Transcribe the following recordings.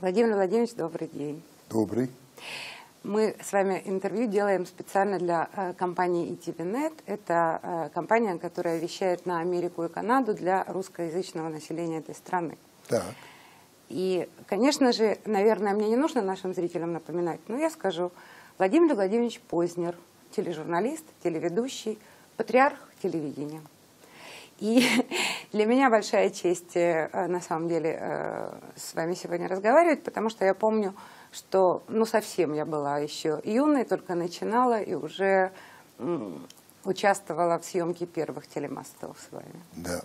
Владимир Владимирович, добрый день. Добрый. Мы с вами интервью делаем специально для э, компании ETVNet. Это э, компания, которая вещает на Америку и Канаду для русскоязычного населения этой страны. Так. И, конечно же, наверное, мне не нужно нашим зрителям напоминать, но я скажу. Владимир Владимирович Познер, тележурналист, телеведущий, патриарх телевидения. И для меня большая честь, э, на самом деле, э, с вами сегодня разговаривать, потому что я помню, что, ну, совсем я была еще юной, только начинала и уже участвовала в съемке первых телемостов с вами. Да.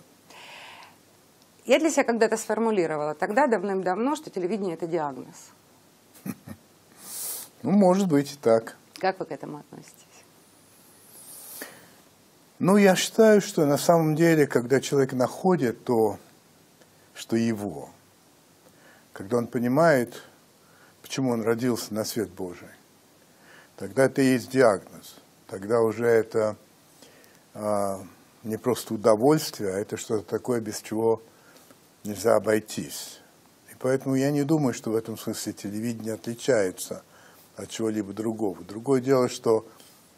Я для себя когда-то сформулировала тогда, давным-давно, что телевидение – это диагноз. Ну, может быть и так. Как вы к этому относитесь? Ну, я считаю, что на самом деле, когда человек находит то, что его, когда он понимает, почему он родился на свет Божий, тогда это и есть диагноз. Тогда уже это а, не просто удовольствие, а это что-то такое, без чего нельзя обойтись. И поэтому я не думаю, что в этом смысле телевидение отличается от чего-либо другого. Другое дело, что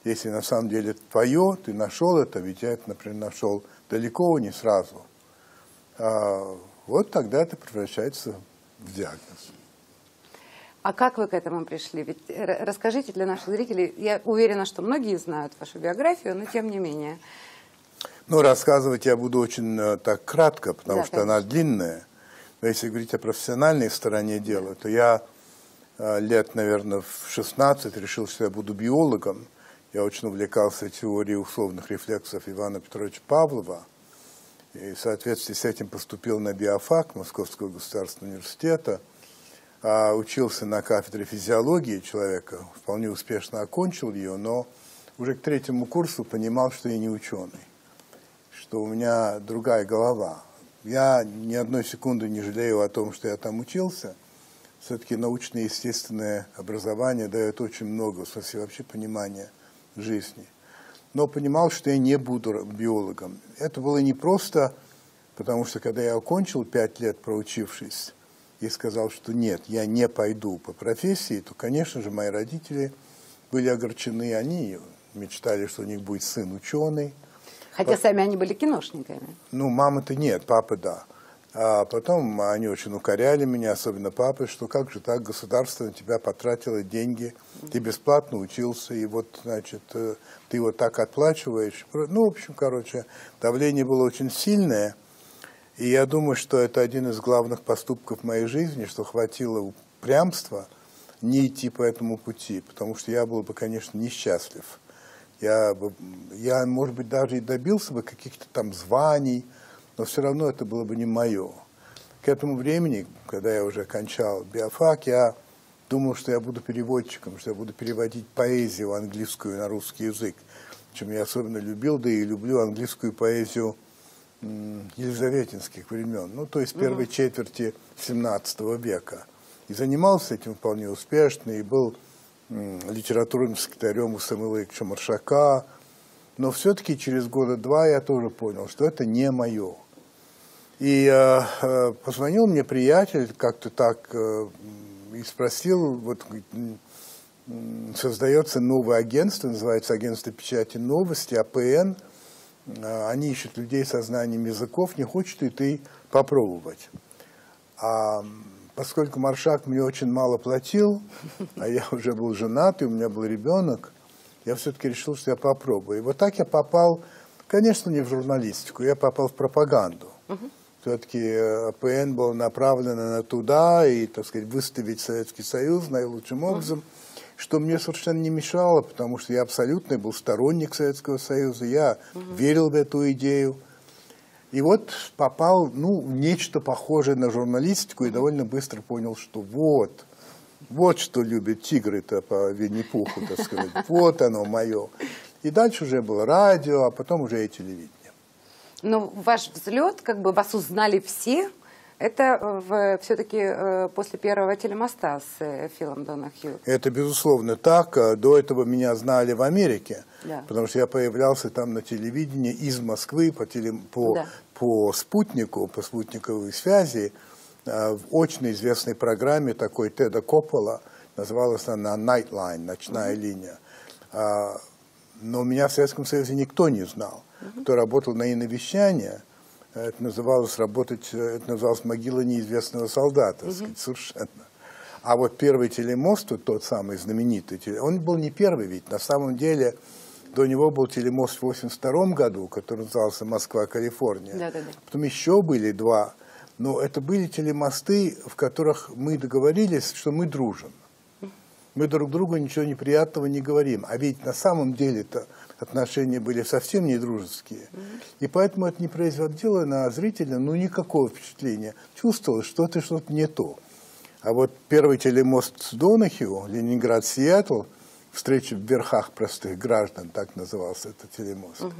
если на самом деле твое, ты нашел это, ведь я это, например, нашел далеко не сразу, а вот тогда это превращается в диагноз. А как вы к этому пришли? Ведь расскажите для наших зрителей. Я уверена, что многие знают вашу биографию, но тем не менее. Ну, рассказывать я буду очень э, так кратко, потому да, что конечно. она длинная. Но если говорить о профессиональной стороне дела, то я э, лет, наверное, в 16 решил, что я буду биологом. Я очень увлекался теорией условных рефлексов Ивана Петровича Павлова. И в соответствии с этим поступил на биофак Московского государственного университета. А учился на кафедре физиологии человека, вполне успешно окончил ее, но уже к третьему курсу понимал, что я не ученый, что у меня другая голова. Я ни одной секунды не жалею о том, что я там учился. Все-таки научное естественное образование дает очень много, в смысле вообще понимания – жизни. Но понимал, что я не буду биологом. Это было не просто, потому что когда я окончил пять лет, проучившись, и сказал, что нет, я не пойду по профессии, то, конечно же, мои родители были огорчены. Они мечтали, что у них будет сын ученый. Хотя сами они были киношниками. Ну, мама-то нет, папа да. А потом они очень укоряли меня, особенно папа, что как же так, государство на тебя потратило деньги, ты бесплатно учился, и вот, значит, э, ты вот так отплачиваешь. Ну, в общем, короче, давление было очень сильное, и я думаю, что это один из главных поступков моей жизни, что хватило упрямства не идти по этому пути, потому что я был бы, конечно, несчастлив. Я, бы, я может быть, даже и добился бы каких-то там званий, но все равно это было бы не мое. К этому времени, когда я уже кончал биофак, я думал, что я буду переводчиком, что я буду переводить поэзию английскую на русский язык, чем я особенно любил, да и люблю английскую поэзию елизаветинских времен, ну, то есть первой mm-hmm. четверти XVII века. И занимался этим вполне успешно, и был литературным секретарем у Самуила Ильича Маршака, но все-таки через года два я тоже понял, что это не мое. И э, э, позвонил мне приятель как-то так э, и спросил, вот создается новое агентство, называется агентство печати новости, АПН. Э, они ищут людей со знанием языков, не хочет ли ты попробовать. А поскольку Маршак мне очень мало платил, а я уже был женат, и у меня был ребенок, я все-таки решил, что я попробую. И вот так я попал, конечно, не в журналистику, я попал в пропаганду. Угу. Все-таки э, АПН был направлен на туда, и, так сказать, выставить Советский Союз наилучшим образом, что мне совершенно не мешало, потому что я абсолютно был сторонник Советского Союза, я угу. верил в эту идею. И вот попал ну, в нечто похожее на журналистику и довольно быстро понял, что вот – вот что любят тигры-то по Винни-Пуху, так сказать. Вот оно мое. И дальше уже было радио, а потом уже и телевидение. Но ваш взлет, как бы вас узнали все, это все-таки э, после первого телемоста с э, Филом Донахью. Это безусловно так. До этого меня знали в Америке, да. потому что я появлялся там на телевидении из Москвы по, теле, по, да. по спутнику, по спутниковой связи. в очень известной программе такой Теда Коппола, называлась она Nightline, ночная mm-hmm. линия. Но меня в Советском Союзе никто не знал. Кто работал на иновещание, это называлось работать, это называлось могила неизвестного солдата, mm-hmm. сказать, совершенно. А вот первый телемост, вот тот самый знаменитый, он был не первый ведь, на самом деле до него был телемост в 1982 году, который назывался «Москва-Калифорния». Да, да, да. Потом еще были два, но это были телемосты, в которых мы договорились, что мы дружим. Мы друг другу ничего неприятного не говорим. А ведь на самом деле-то отношения были совсем не дружеские. И поэтому это не производило на зрителя ну, никакого впечатления. Чувствовалось, что это что-то не то. А вот первый телемост с Донахио, Ленинград-Сиэтл, встреча в верхах простых граждан, так назывался этот телемост. Угу.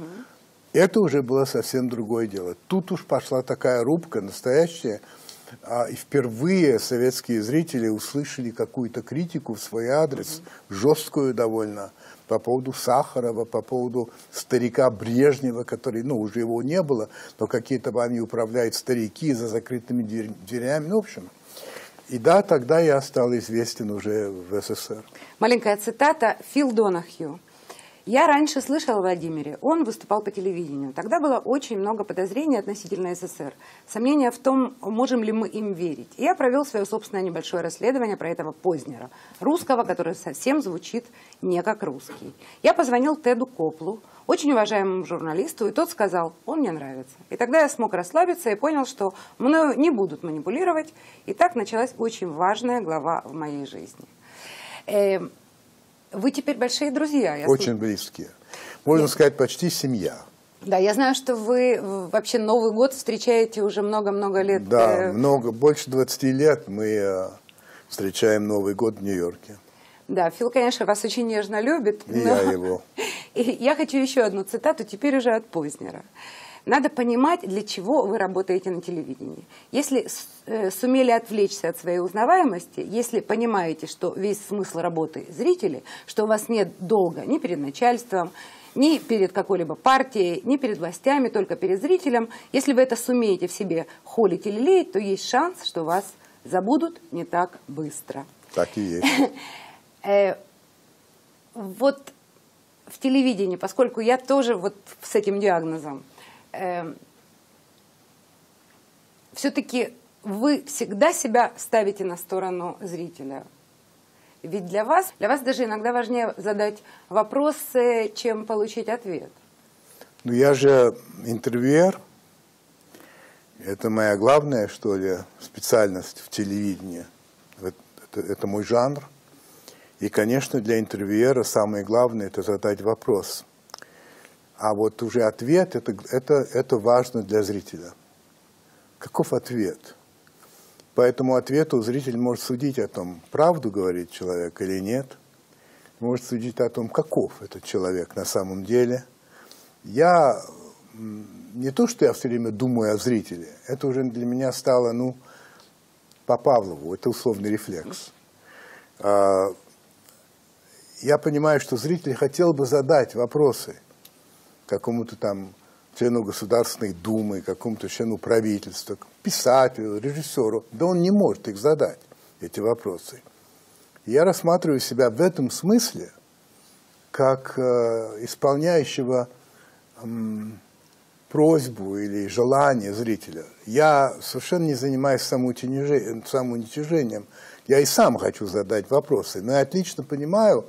Это уже было совсем другое дело. Тут уж пошла такая рубка настоящая, и впервые советские зрители услышали какую-то критику в свой адрес, угу. жесткую довольно, по поводу Сахарова, по поводу старика Брежнева, который, ну, уже его не было, но какие-то вами управляют старики за закрытыми дверями, ну, в общем. И да, тогда я стал известен уже в СССР. Маленькая цитата Фил Донахью. Я раньше слышал о Владимире, он выступал по телевидению. Тогда было очень много подозрений относительно СССР. Сомнения в том, можем ли мы им верить. Я провел свое собственное небольшое расследование про этого Познера, русского, который совсем звучит не как русский. Я позвонил Теду Коплу, очень уважаемому журналисту, и тот сказал, он мне нравится. И тогда я смог расслабиться и понял, что мною не будут манипулировать. И так началась очень важная глава в моей жизни. Вы теперь большие друзья. Я очень близкие. Можно я... сказать, почти семья. Да, я знаю, что вы вообще Новый год встречаете уже много-много лет. Да, э, много, больше 20 лет мы э, встречаем Новый год в Нью-Йорке. Да, Фил, конечно, вас очень нежно любит. И но... я его. И я хочу еще одну цитату, теперь уже от Познера. Надо понимать, для чего вы работаете на телевидении. Если э, сумели отвлечься от своей узнаваемости, если понимаете, что весь смысл работы зрители, что у вас нет долга ни перед начальством, ни перед какой-либо партией, ни перед властями, только перед зрителем, если вы это сумеете в себе холить или леять, то есть шанс, что вас забудут не так быстро. Так и есть. Э, вот в телевидении, поскольку я тоже вот с этим диагнозом, э, все-таки вы всегда себя ставите на сторону зрителя. Ведь для вас, для вас даже иногда важнее задать вопросы, чем получить ответ. Ну я же интервьюер. Это моя главная, что ли, специальность в телевидении. Это, это мой жанр. И, конечно, для интервьюера самое главное – это задать вопрос. А вот уже ответ это, – это, это важно для зрителя. Каков ответ? По этому ответу зритель может судить о том, правду говорит человек или нет. Может судить о том, каков этот человек на самом деле. Я не то, что я все время думаю о зрителе, это уже для меня стало, ну, по Павлову, это условный рефлекс. А, я понимаю, что зритель хотел бы задать вопросы какому-то там члену Государственной Думы, какому-то члену правительства, писателю, режиссеру. Да он не может их задать, эти вопросы. Я рассматриваю себя в этом смысле как э, исполняющего просьбу или желание зрителя. Я совершенно не занимаюсь самоуничижением, самоуничижением. Я и сам хочу задать вопросы, но я отлично понимаю,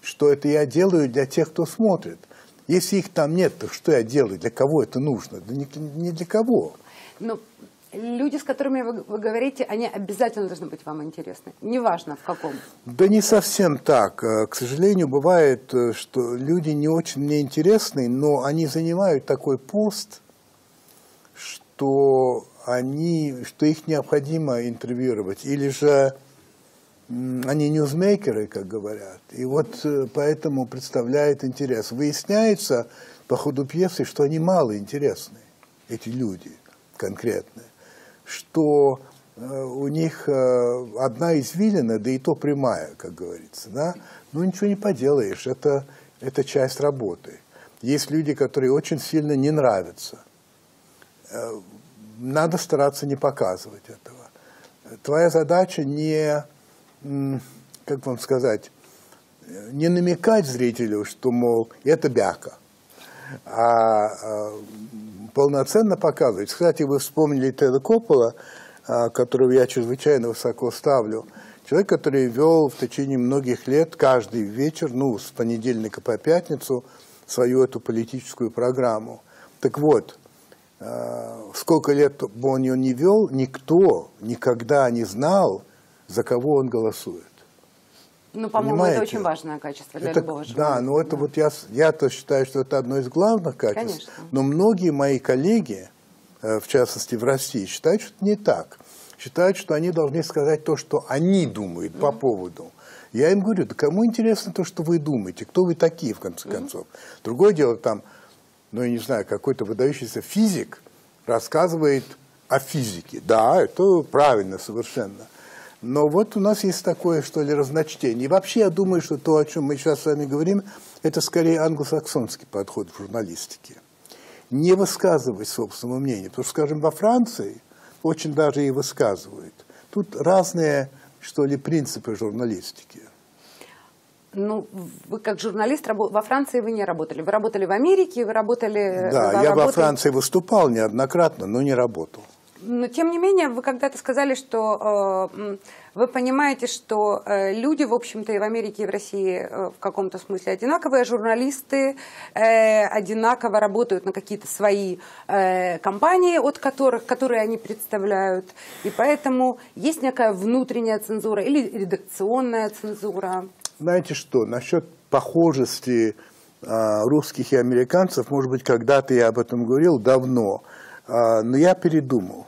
что это я делаю для тех, кто смотрит. Если их там нет, то что я делаю? Для кого это нужно? Да не, не для кого. Но люди, с которыми вы, вы говорите, они обязательно должны быть вам интересны. Неважно в каком. Да не совсем так. Э, к сожалению, бывает, э, что люди не очень мне интересны, но они занимают такой пост, что они, что их необходимо интервьюировать. Или же они ньюзмейкеры, как говорят. И вот э, поэтому представляет интерес. Выясняется по ходу пьесы, что они мало интересны, эти люди конкретные. Что э, у них э, одна извилина, да и то прямая, как говорится. Да? Ну, ничего не поделаешь, это, это часть работы. Есть люди, которые очень сильно не нравятся. Надо стараться не показывать этого. твоя задача не, как вам сказать, не намекать зрителю, что, мол, это бяка, а, а полноценно показывать. Кстати, вы вспомнили Теда Коппола, а, которого я чрезвычайно высоко ставлю. Человек, который вел в течение многих лет каждый вечер, ну, с понедельника по пятницу, свою эту политическую программу. Так вот, а, сколько лет бы он ее не вел, никто никогда не знал, за кого он голосует. Ну, по-моему, это очень важное качество для это, любого журналиста. Да, но это да. вот я, я-то считаю, что это одно из главных качеств. Конечно. Но многие мои коллеги, э, в частности в России, считают, что это не так. Считают, что они должны сказать то, что они думают mm-hmm. по поводу. Я им говорю, да кому интересно то, что вы думаете, кто вы такие, в конце mm-hmm. концов. Другое дело, там, ну, я не знаю, какой-то выдающийся физик рассказывает о физике. Да, это правильно совершенно. Но вот у нас есть такое, что ли, разночтение. И вообще я думаю, что то, о чем мы сейчас с вами говорим, это скорее англосаксонский подход в журналистике. Не высказывать собственного мнения. Потому что, скажем, во Франции очень даже и высказывают. Тут разные, что ли, принципы журналистики. Ну, вы как журналист во Франции вы не работали. Вы работали в Америке, вы работали... Да, вы я работали... во Франции выступал неоднократно, но не работал. Но тем не менее, вы когда-то сказали, что э, вы понимаете, что э, люди, в общем-то, и в Америке, и в России э, в каком-то смысле одинаковые, журналисты э, одинаково работают на какие-то свои э, компании, от которых, которые они представляют. И поэтому есть некая внутренняя цензура или редакционная цензура. Знаете что, насчет похожести э, русских и американцев, может быть, когда-то я об этом говорил давно – а, но я передумал.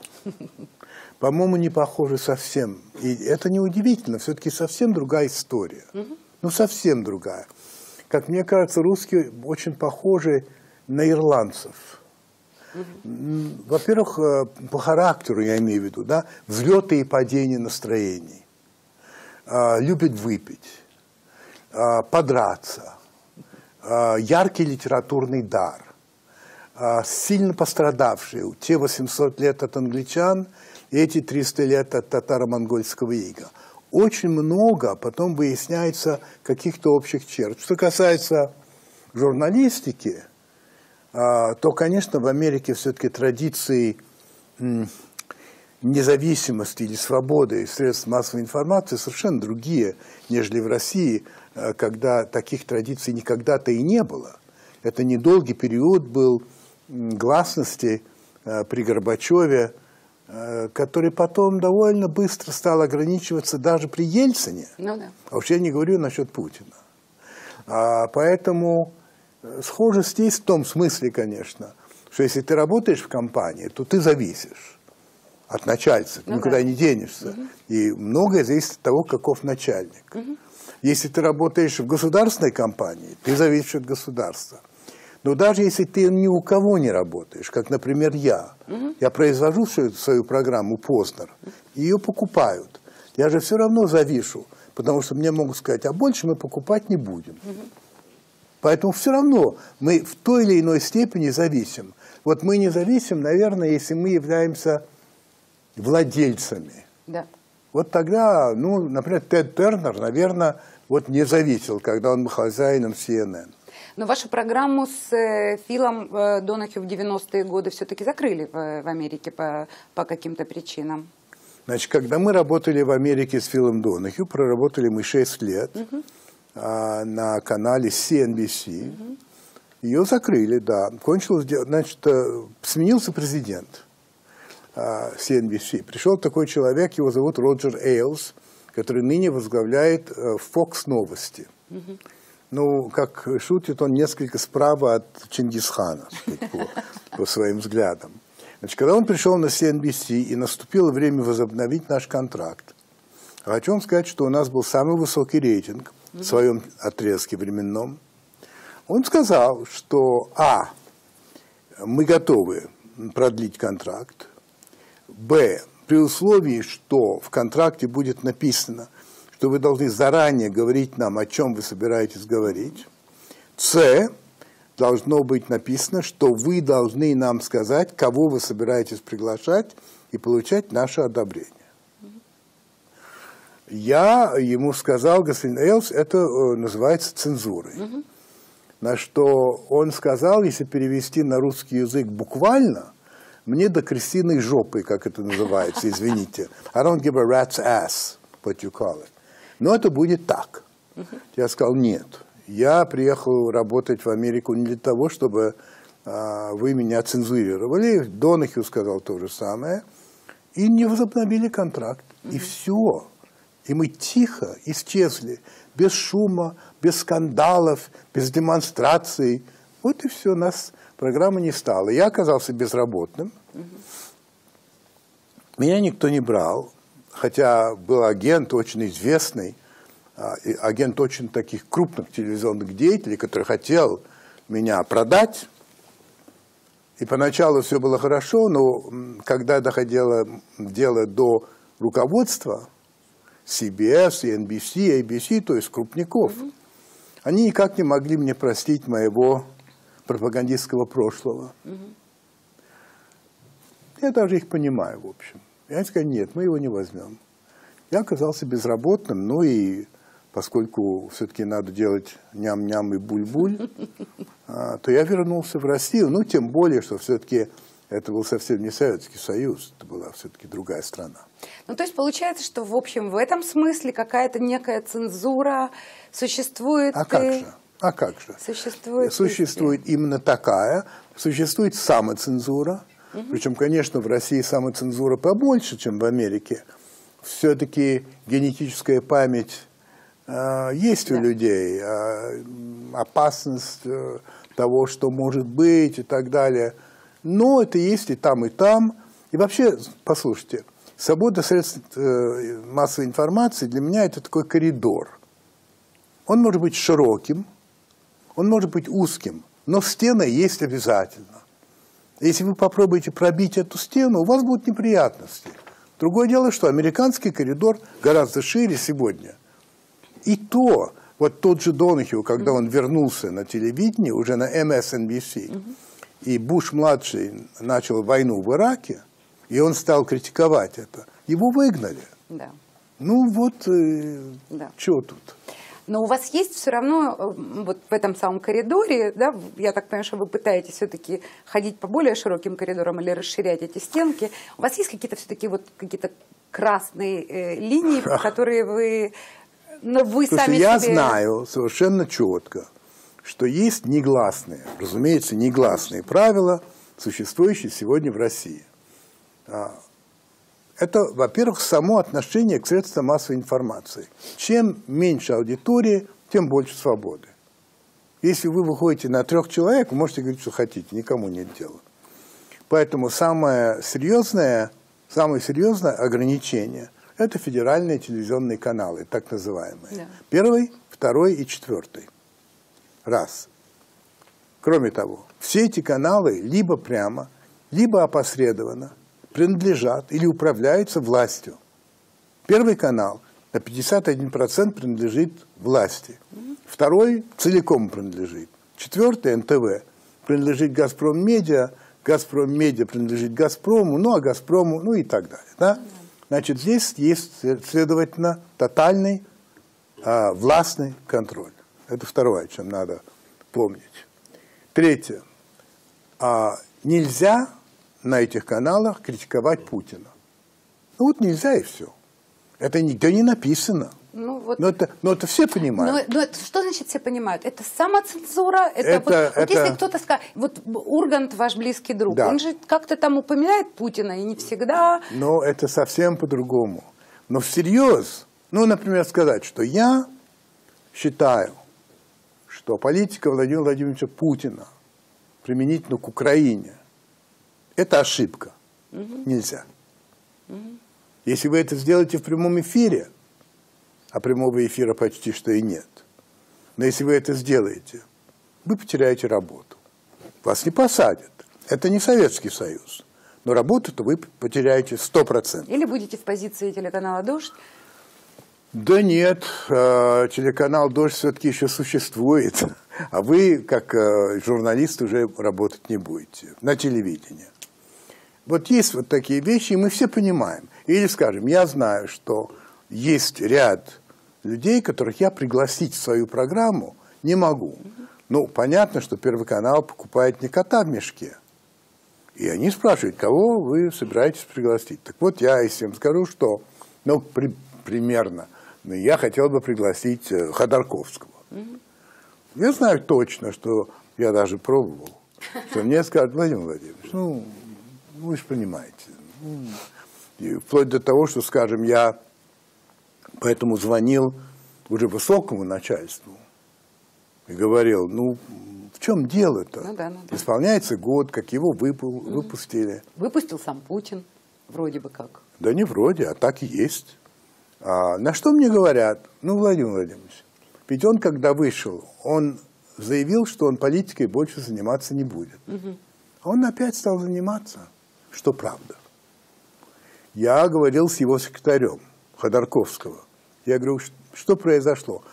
По-моему, не похожи совсем. И это неудивительно, все-таки совсем другая история. Ну, совсем другая. Как мне кажется, русские очень похожи на ирландцев. Во-первых, э, по характеру я имею в виду, да, взлеты и падения настроений. А, любят выпить, а, подраться, яркий литературный дар а, сильно пострадавшие. Те 800 лет от англичан, эти 300 лет от татаро-монгольского ига. Очень много потом выясняется каких-то общих черт. Что касается журналистики, а, то, конечно, в Америке все-таки традиции независимости или свободы средств массовой информации совершенно другие, нежели в России, а, когда таких традиций никогда-то и не было. Это недолгий период был гласности э, при Горбачеве, э, который потом довольно быстро стал ограничиваться даже при Ельцине. Ну, да. А вообще не говорю насчет Путина. А, поэтому э, схожесть есть в том смысле, конечно, что если ты работаешь в компании, то ты зависишь от начальства, ну, никуда да. не денешься. Угу. И многое зависит от того, каков начальник. Угу. Если ты работаешь в государственной компании, ты зависишь от государства. Но даже если ты ни у кого не работаешь, как, например, я, угу. я произвожу свою, свою программу Познер, ее покупают. Я же все равно завишу, потому что мне могут сказать, а больше мы покупать не будем. Угу. Поэтому все равно мы в той или иной степени зависим. Вот мы не зависим, наверное, если мы являемся владельцами. Да. Вот тогда, ну, например, Тед Тернер, наверное, вот не зависел, когда он был хозяином CNN. Но вашу программу с э, Филом э, Донахью в 90-е годы все-таки закрыли в, в Америке по, по каким-то причинам. Значит, когда мы работали в Америке с Филом Донахью, проработали мы 6 лет угу. а, на канале CNBC. Угу. Ее закрыли, да. Кончилось, значит, э, сменился президент а, CNBC. Пришел такой человек, его зовут Роджер Эйлс, который ныне возглавляет Fox Новости. Угу ну, как шутит он, несколько справа от Чингисхана, по, по своим взглядам. Значит, когда он пришел на CNBC и наступило время возобновить наш контракт, хочу вам сказать, что у нас был самый высокий рейтинг в своем отрезке временном. Он сказал, что А, мы готовы продлить контракт, Б, при условии, что в контракте будет написано – что вы должны заранее говорить нам, о чем вы собираетесь говорить. С. Должно быть написано, что вы должны нам сказать, кого вы собираетесь приглашать и получать наше одобрение. Я ему сказал, господин Элс, это э, называется цензурой. Угу. На что он сказал, если перевести на русский язык буквально, мне до крысиной жопы, как это называется, извините. I don't give a rat's ass, what you call it. Но это будет так. Я сказал, нет, я приехал работать в Америку не для того, чтобы а, вы меня цензурировали. Донахью сказал то же самое. И не возобновили контракт. И все. И мы тихо исчезли, без шума, без скандалов, без демонстраций. Вот и все, нас программа не стала. Я оказался безработным. Меня никто не брал, хотя был агент очень известный, а, агент очень таких крупных телевизионных деятелей, который хотел меня продать. И поначалу все было хорошо, но когда доходило дело до руководства, CBS, NBC, ABC, то есть крупников, mm-hmm. они никак не могли мне простить моего пропагандистского прошлого. Mm-hmm. Я даже их понимаю, в общем. И они сказали, нет, мы его не возьмем. Я оказался безработным, ну и поскольку все-таки надо делать ням-ням и буль-буль, а, то я вернулся в Россию. Ну, тем более, что все-таки это был совсем не Советский Союз, это была все-таки другая страна. Ну, то есть получается, что, в общем, в этом смысле какая-то некая цензура существует. А как же? А как же? Существует. Существует именно такая. Существует самоцензура. Угу. Причем, конечно, в России самоцензура побольше, чем в Америке. Все-таки генетическая память э, есть да. у людей, э, опасность э, того, что может быть и так далее. Но это есть и там, и там. И вообще, послушайте, свобода средств э, массовой информации для меня это такой коридор. Он может быть широким, он может быть узким, но стена есть обязательно. Если вы попробуете пробить эту стену, у вас будут неприятности. Другое дело, что американский коридор гораздо шире сегодня. И то, вот тот же Донахью, когда он вернулся на телевидение, уже на MSNBC, и Буш-младший начал войну в Ираке, и он стал критиковать это, его выгнали. Да. Ну вот, э, да. что тут? Но у вас есть все равно э, вот в этом самом коридоре, да, я так понимаю, что вы пытаетесь все-таки ходить по более широким коридорам или расширять эти стенки. У вас есть какие-то все-таки вот какие-то красные э, линии, которые вы, ну, вы Слушай, сами я себе... знаю совершенно четко, что есть негласные, разумеется, негласные правила, существующие сегодня в России. Это, во-первых, само отношение к средствам массовой информации. Чем меньше аудитории, тем больше свободы. Если вы выходите на трех человек, вы можете говорить, что хотите, никому нет дела. Поэтому самое серьезное, самое серьезное ограничение – это федеральные телевизионные каналы, так называемые. Да. Первый, второй и четвертый. Раз. Кроме того, все эти каналы либо прямо, либо опосредованно – принадлежат или управляются властью. Первый канал на 51% принадлежит власти. Второй целиком принадлежит. Четвертый НТВ принадлежит Газпром Медиа, Газпром Медиа принадлежит Газпрому, ну а Газпрому, ну и так далее. Да? Значит, здесь есть, следовательно, тотальный а, властный контроль. Это второе, о чем надо помнить. Третье. А, нельзя на этих каналах критиковать Путина. Ну вот нельзя и все. Это нигде не написано. Ну, вот, но, это, но это все понимают. Но, но это, что значит все понимают? Это самоцензура? Это, это, вот, это... вот если кто-то скажет, вот Ургант ваш близкий друг, да. он же как-то там упоминает Путина, и не всегда... Но это совсем по-другому. Но всерьез, ну, например, сказать, что я считаю, что политика Владимира Владимировича Путина применительно к Украине это ошибка. Угу. Нельзя. Угу. Если вы это сделаете в прямом эфире, а прямого эфира почти что и нет, но если вы это сделаете, вы потеряете работу. Вас не посадят. Это не Советский Союз. Но работу-то вы потеряете 100%. Или будете в позиции телеканала «Дождь», да нет, э, телеканал «Дождь» все-таки еще существует, а вы, как э, журналист, уже работать не будете на телевидении. Вот есть вот такие вещи, и мы все понимаем. Или, скажем, я знаю, что есть ряд людей, которых я пригласить в свою программу не могу. Ну, понятно, что Первый канал покупает не кота в мешке. И они спрашивают, кого вы собираетесь пригласить. Так вот, я всем скажу, что, ну, при, примерно, но я хотел бы пригласить э, Ходорковского. Я знаю точно, что я даже пробовал, что мне скажут, Владимир Владимирович, ну, вы же понимаете. Ну, и вплоть до того, что, скажем, я поэтому звонил уже высокому начальству и говорил, ну, в чем дело-то? Ну, да, ну, да. Исполняется год, как его выпу- выпустили. Выпустил сам Путин, вроде бы как. Да не вроде, а так и есть. А, на что мне говорят? Ну, Владимир Владимирович, ведь он, когда вышел, он заявил, что он политикой больше заниматься не будет. Угу. Он опять стал заниматься, что правда. Я говорил с его секретарем Ходорковского. Я говорю, что произошло?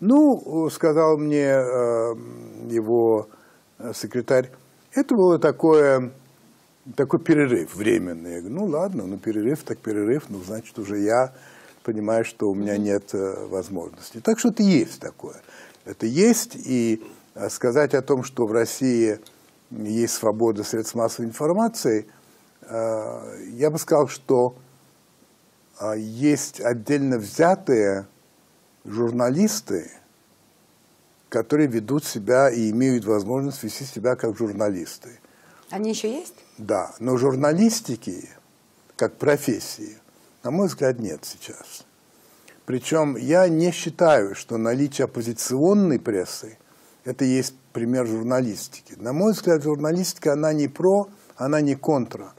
Ну, сказал мне э, его э, секретарь, это было такое, такой перерыв временный. Я говорю, ну ладно, ну перерыв, так перерыв, ну значит уже я понимаю, что у меня нет э, возможности. Так что это есть такое. Это есть, и э, сказать о том, что в России есть свобода средств массовой информации, э, я бы сказал, что э, есть отдельно взятые журналисты, которые ведут себя и имеют возможность вести себя как журналисты. Они еще есть? Да, но журналистики как профессии, на мой взгляд, нет сейчас. Причем я не считаю, что наличие оппозиционной прессы – это есть пример журналистики. На мой взгляд, журналистика, она не про, она не контра.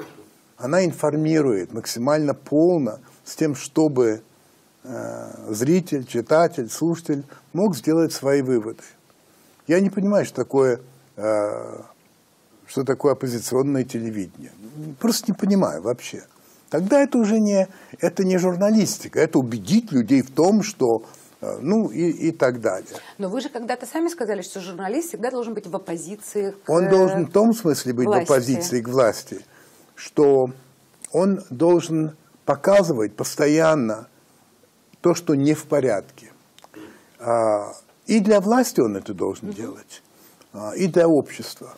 Она информирует максимально полно с тем, чтобы Э, зритель, читатель, слушатель мог сделать свои выводы. Я не понимаю, что такое, э, что такое оппозиционное телевидение. Просто не понимаю вообще. Тогда это уже не, это не журналистика, это убедить людей в том, что э, ну и, и так далее. Но вы же когда-то сами сказали, что журналист всегда должен быть в оппозиции к Он должен в том смысле быть власти. в оппозиции к власти, что он должен показывать постоянно то, что не в порядке. А, и для власти он это должен делать, а, и для общества.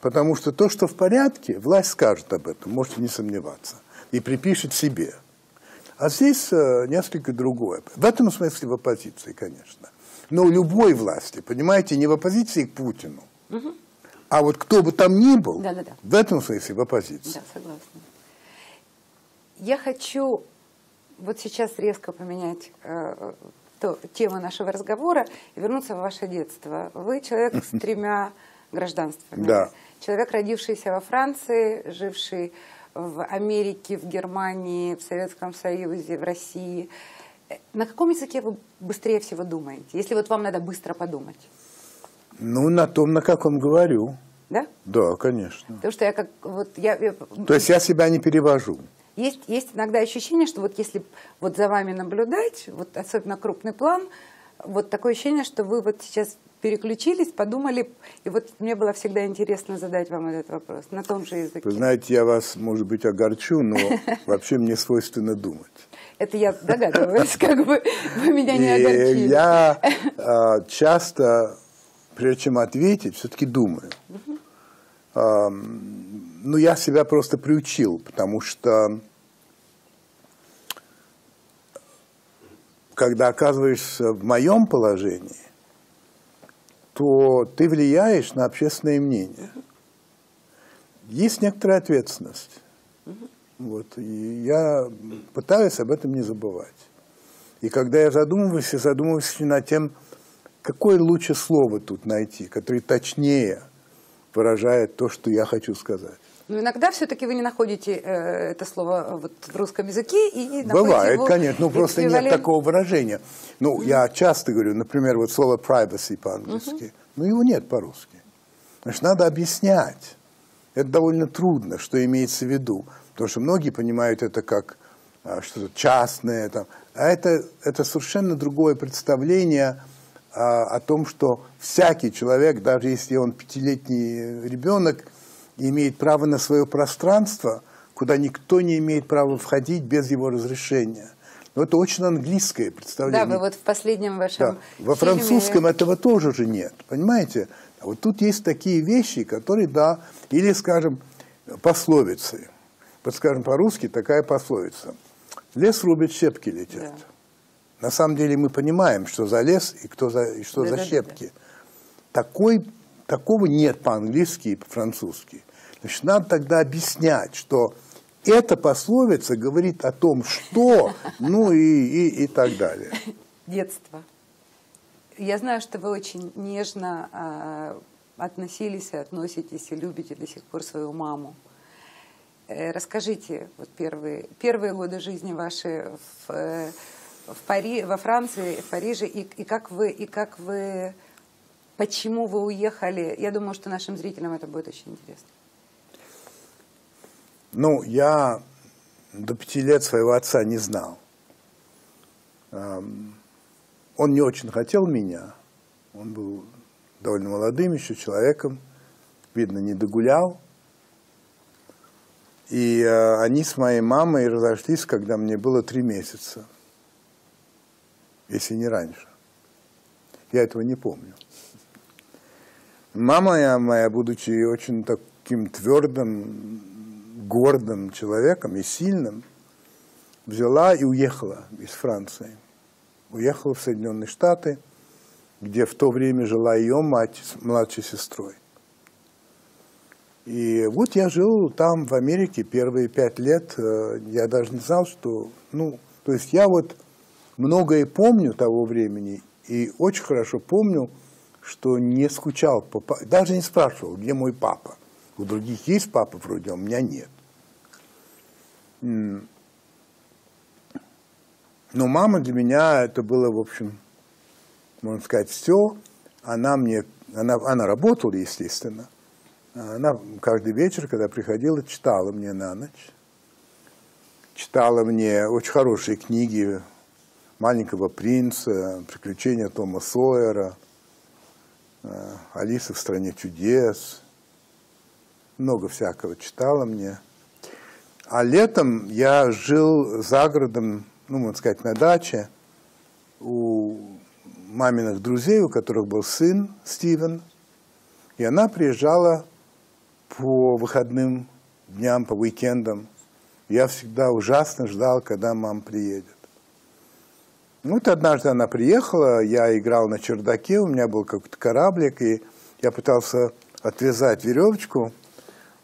Потому что то, что в порядке, власть скажет об этом, можете не сомневаться, и припишет себе. А здесь э, несколько другое. В этом смысле в оппозиции, конечно. Но любой власти, понимаете, не в оппозиции к Путину, угу. А вот кто бы там ни был, да, да, да. в этом смысле в оппозиции. Да, согласна. Я хочу вот сейчас резко поменять э, то, тему нашего разговора и вернуться в ваше детство. Вы человек с тремя гражданствами. Да. Человек, родившийся во Франции, живший в Америке, в Германии, в Советском Союзе, в России. На каком языке вы быстрее всего думаете, если вот вам надо быстро подумать? Ну, на том, на каком говорю. Да? Да, конечно. Потому что я как вот я. То есть я себя не перевожу есть, есть иногда ощущение, что вот если вот за вами наблюдать, вот особенно крупный план, вот такое ощущение, что вы вот сейчас переключились, подумали, и вот мне было всегда интересно задать вам этот вопрос на том же языке. Вы знаете, я вас, может быть, огорчу, но вообще мне свойственно думать. Это я догадываюсь, как бы вы меня не огорчили. Я а, часто, прежде чем ответить, все-таки думаю. Ну, я себя просто приучил, потому что когда оказываешься в моем положении, то ты влияешь на общественное мнение. Есть некоторая ответственность. Вот, и я пытаюсь об этом не забывать. И когда я задумываюсь, я задумываюсь над тем, какое лучше слово тут найти, которое точнее выражает то, что я хочу сказать. Но иногда все-таки вы не находите э, это слово э, вот в русском языке и Бывает, его конечно, ну просто нет такого выражения. Ну, mm-hmm. я часто говорю, например, вот слово privacy по-английски, mm-hmm. ну его нет по-русски. Значит, надо объяснять. Это довольно трудно, что имеется в виду. Потому что многие понимают это как а, что-то частное. Там. А это, это совершенно другое представление о том, что всякий человек, даже если он пятилетний ребенок, имеет право на свое пространство, куда никто не имеет права входить без его разрешения. Но это очень английское представление. Да, вы вот в последнем вашем да. Во фильме... французском этого тоже же нет, понимаете? А вот тут есть такие вещи, которые, да, или, скажем, пословицы. Вот, скажем, по-русски такая пословица. Лес рубит, щепки летят. Да. На самом деле мы понимаем, что за лес и, кто за, и что да, за да, щепки. Да, да. Такой, такого нет по-английски и по-французски. Значит, надо тогда объяснять, что эта пословица говорит о том, что, ну и, и, и так далее. Детство. Я знаю, что вы очень нежно э, относились и относитесь и любите до сих пор свою маму. Э, расскажите вот первые, первые годы жизни ваши в, э, в Пари, во Франции, в Париже, и, и как вы, и как вы, почему вы уехали. Я думаю, что нашим зрителям это будет очень интересно. Ну, я до пяти лет своего отца не знал. Он не очень хотел меня. Он был довольно молодым еще человеком. Видно, не догулял. И э, они с моей мамой разошлись, когда мне было три месяца. Если не раньше. Я этого не помню. Мама моя, будучи очень таким твердым, гордым человеком и сильным, взяла и уехала из Франции. Уехала в Соединенные Штаты, где в то время жила ее мать с младшей сестрой. И вот я жил там, в Америке, первые пять лет. Э, я даже не знал, что... Ну, то есть я вот многое помню того времени, и очень хорошо помню, что не скучал, по, даже не спрашивал, где мой папа. У других есть папа вроде, а у меня нет. Но мама для меня это было, в общем, можно сказать, все. Она мне, она, она работала, естественно. Она каждый вечер, когда приходила, читала мне на ночь. Читала мне очень хорошие книги «Маленького принца», «Приключения Тома Сойера», э, «Алиса в стране чудес». Много всякого читала мне – а летом я жил за городом, ну, можно сказать, на даче у маминых друзей, у которых был сын Стивен. И она приезжала по выходным дням, по уикендам. Я всегда ужасно ждал, когда мама приедет. Ну, вот однажды она приехала, я играл на чердаке, у меня был какой-то кораблик, и я пытался отвязать веревочку,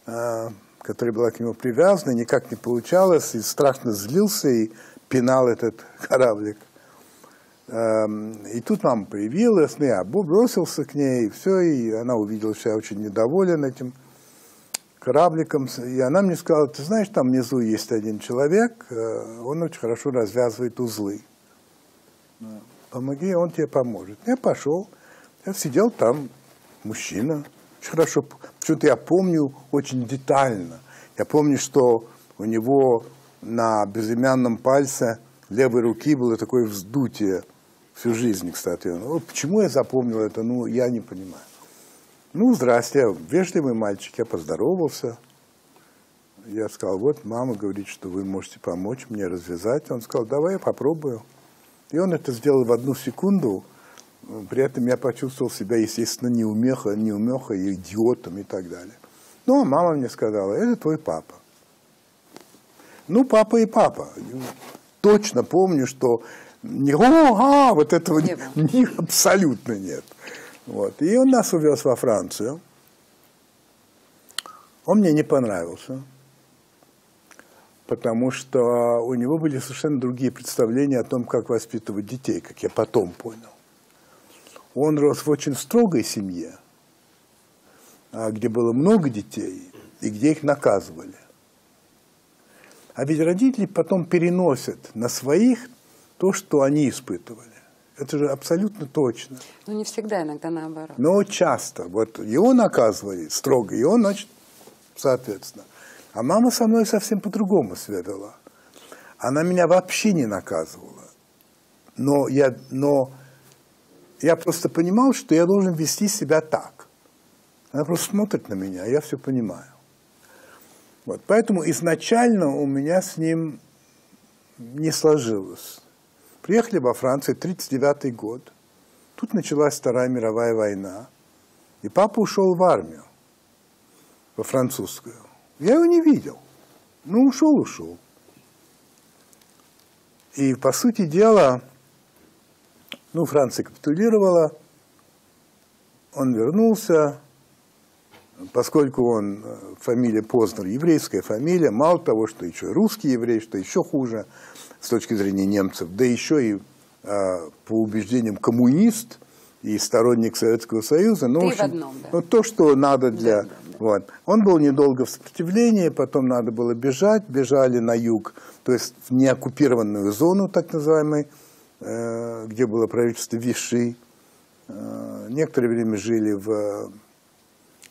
а, которая была к нему привязана, никак не получалось, и страшно злился и пинал этот кораблик. Эм, и тут мама появилась, ну, я бросился к ней, и все, и она увидела, что я очень недоволен этим корабликом, и она мне сказала, ты знаешь, там внизу есть один человек, э, он очень хорошо развязывает узлы. Помоги, он тебе поможет. Я пошел, я сидел там, мужчина, очень хорошо. Почему-то я помню очень детально. Я помню, что у него на безымянном пальце левой руки было такое вздутие всю жизнь, кстати. Почему я запомнил это, ну, я не понимаю. Ну, здрасте, вежливый мальчик, я поздоровался. Я сказал, вот мама говорит, что вы можете помочь мне развязать. Он сказал, давай я попробую. И он это сделал в одну секунду – при этом я почувствовал себя, естественно, неумеха, неумеха, идиотом и так далее. Ну, а мама мне сказала, это твой папа. Ну, папа и папа. Точно помню, что не, а, вот этого не, не, абсолютно нет. Вот. И он нас увез во Францию. Он мне не понравился, потому что у него были совершенно другие представления о том, как воспитывать детей, как я потом понял. Он рос в очень строгой семье, а, где было много детей и где их наказывали. А ведь родители потом переносят на своих то, что они испытывали. Это же абсолютно точно. Ну, не всегда, иногда наоборот. Но часто. Вот его наказывали строго, и он, значит, соответственно. А мама со мной совсем по-другому себя. Она меня вообще не наказывала. Но, я, но я просто понимал, что я должен вести себя так. Она просто смотрит на меня, а я все понимаю. Вот. Поэтому изначально у меня с ним не сложилось. Приехали во Францию, 1939 год. Тут началась Вторая мировая война. И папа ушел в армию, во французскую. Я его не видел. Ну, ушел, ушел. И, по сути дела, ну, Франция капитулировала, он вернулся, поскольку он, э, фамилия Познер, еврейская фамилия, мало того, что еще русский еврей, что еще хуже с точки зрения немцев, да еще и а, по убеждениям коммунист и сторонник Советского Союза. Ну, в общем, в одном, да. ну, то, что надо для... Вот. Он был недолго в сопротивлении, потом надо было бежать, бежали на юг, то есть в неоккупированную зону, так называемую, э, где было правительство Виши. Э, некоторое время жили в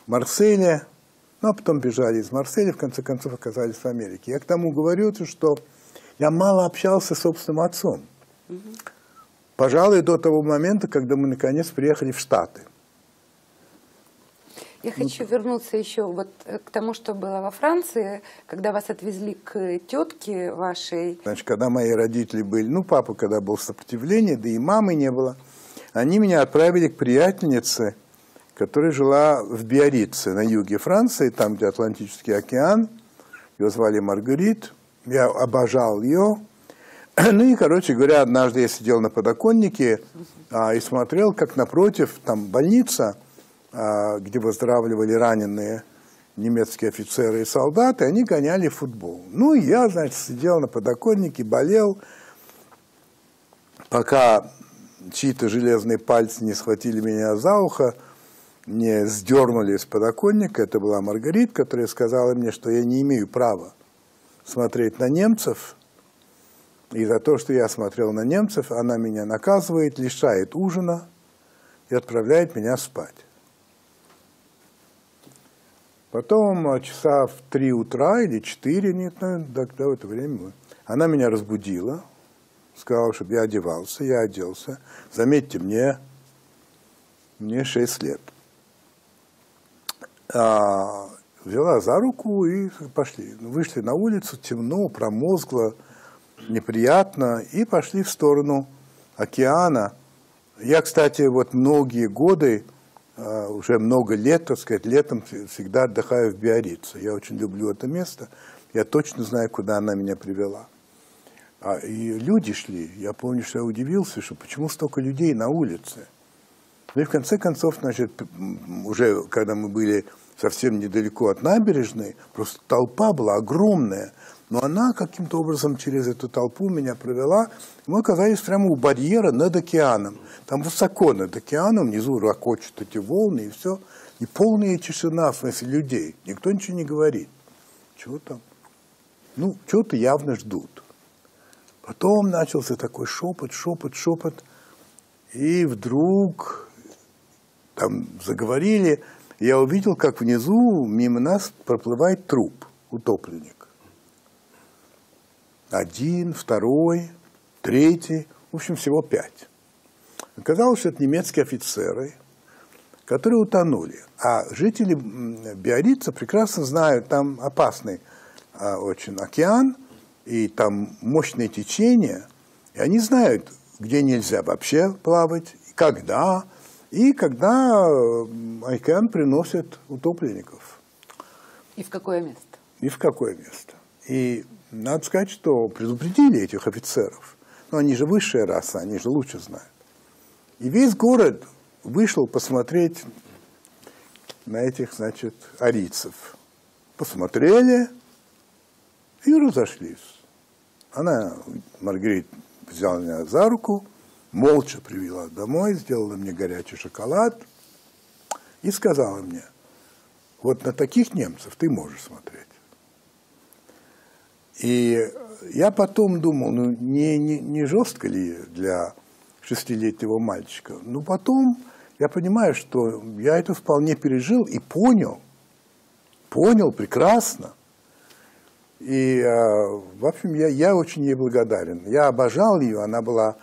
Марселе, ну, а потом бежали из Марселя, в конце концов оказались в Америке. Я к тому говорю, что я мало общался с собственным отцом. Угу. Пожалуй, до того момента, когда мы наконец приехали в Штаты. Я хочу ну, вернуться еще вот э, к тому, что было во Франции, когда вас отвезли к тетке вашей. Значит, когда мои родители были, ну, папа, когда был в сопротивлении, да и мамы не было, они меня отправили к приятельнице, которая жила в Биорице, на юге Франции, там, где Атлантический океан. Ее звали Маргарит. Я обожал ее. Ну и, короче говоря, однажды я сидел на подоконнике а, и смотрел, как напротив, там больница, где выздоравливали раненые немецкие офицеры и солдаты, они гоняли футбол. Ну я, значит, сидел на подоконнике, болел, пока чьи-то железные пальцы не схватили меня за ухо, не сдернули с подоконника. Это была Маргарита, которая сказала мне, что я не имею права смотреть на немцев, и за то, что я смотрел на немцев, она меня наказывает, лишает ужина и отправляет меня спать. Потом а, часа в три утра или четыре, нет, тогда в это время, она меня разбудила, сказала, чтобы я одевался, я оделся. Заметьте, мне, мне шесть лет. А, взяла за руку и пошли. Вышли на улицу, темно, промозгло, неприятно, и пошли в сторону океана. Я, кстати, вот многие годы, уже много лет, так сказать, летом всегда отдыхаю в Биорице. Я очень люблю это место. Я точно знаю, куда она меня привела. А, и люди шли. Я помню, что я удивился, что почему столько людей на улице. Ну и в конце концов, значит, уже когда мы были совсем недалеко от набережной, просто толпа была огромная – но она каким-то образом через эту толпу меня провела. Мы оказались прямо у барьера над океаном. Там высоко над океаном, внизу ракочут эти волны и все. И полная тишина, в смысле людей. Никто ничего не говорит. Чего там? Ну, чего-то явно ждут. Потом начался такой шепот, шепот, шепот. И вдруг там заговорили. Я увидел, как внизу мимо нас проплывает труп, утопленник один, второй, третий, в общем, всего пять. Оказалось, что это немецкие офицеры, которые утонули. А жители Биорица прекрасно знают, там опасный а, очень океан, и там мощные течения, и они знают, где нельзя вообще плавать, когда, и когда океан приносит утопленников. И в какое место? И в какое место. И надо сказать, что предупредили этих офицеров. Но они же высшая раса, они же лучше знают. И весь город вышел посмотреть на этих, значит, арийцев. Посмотрели и разошлись. Она, Маргарита, взяла меня за руку, молча привела домой, сделала мне горячий шоколад и сказала мне, вот на таких немцев ты можешь смотреть. И я потом думал, ну не, не, не жестко ли для шестилетнего мальчика. Но потом я понимаю, что я это вполне пережил и понял. Понял прекрасно. И, а, в общем, я, я очень ей благодарен. Я обожал ее, она была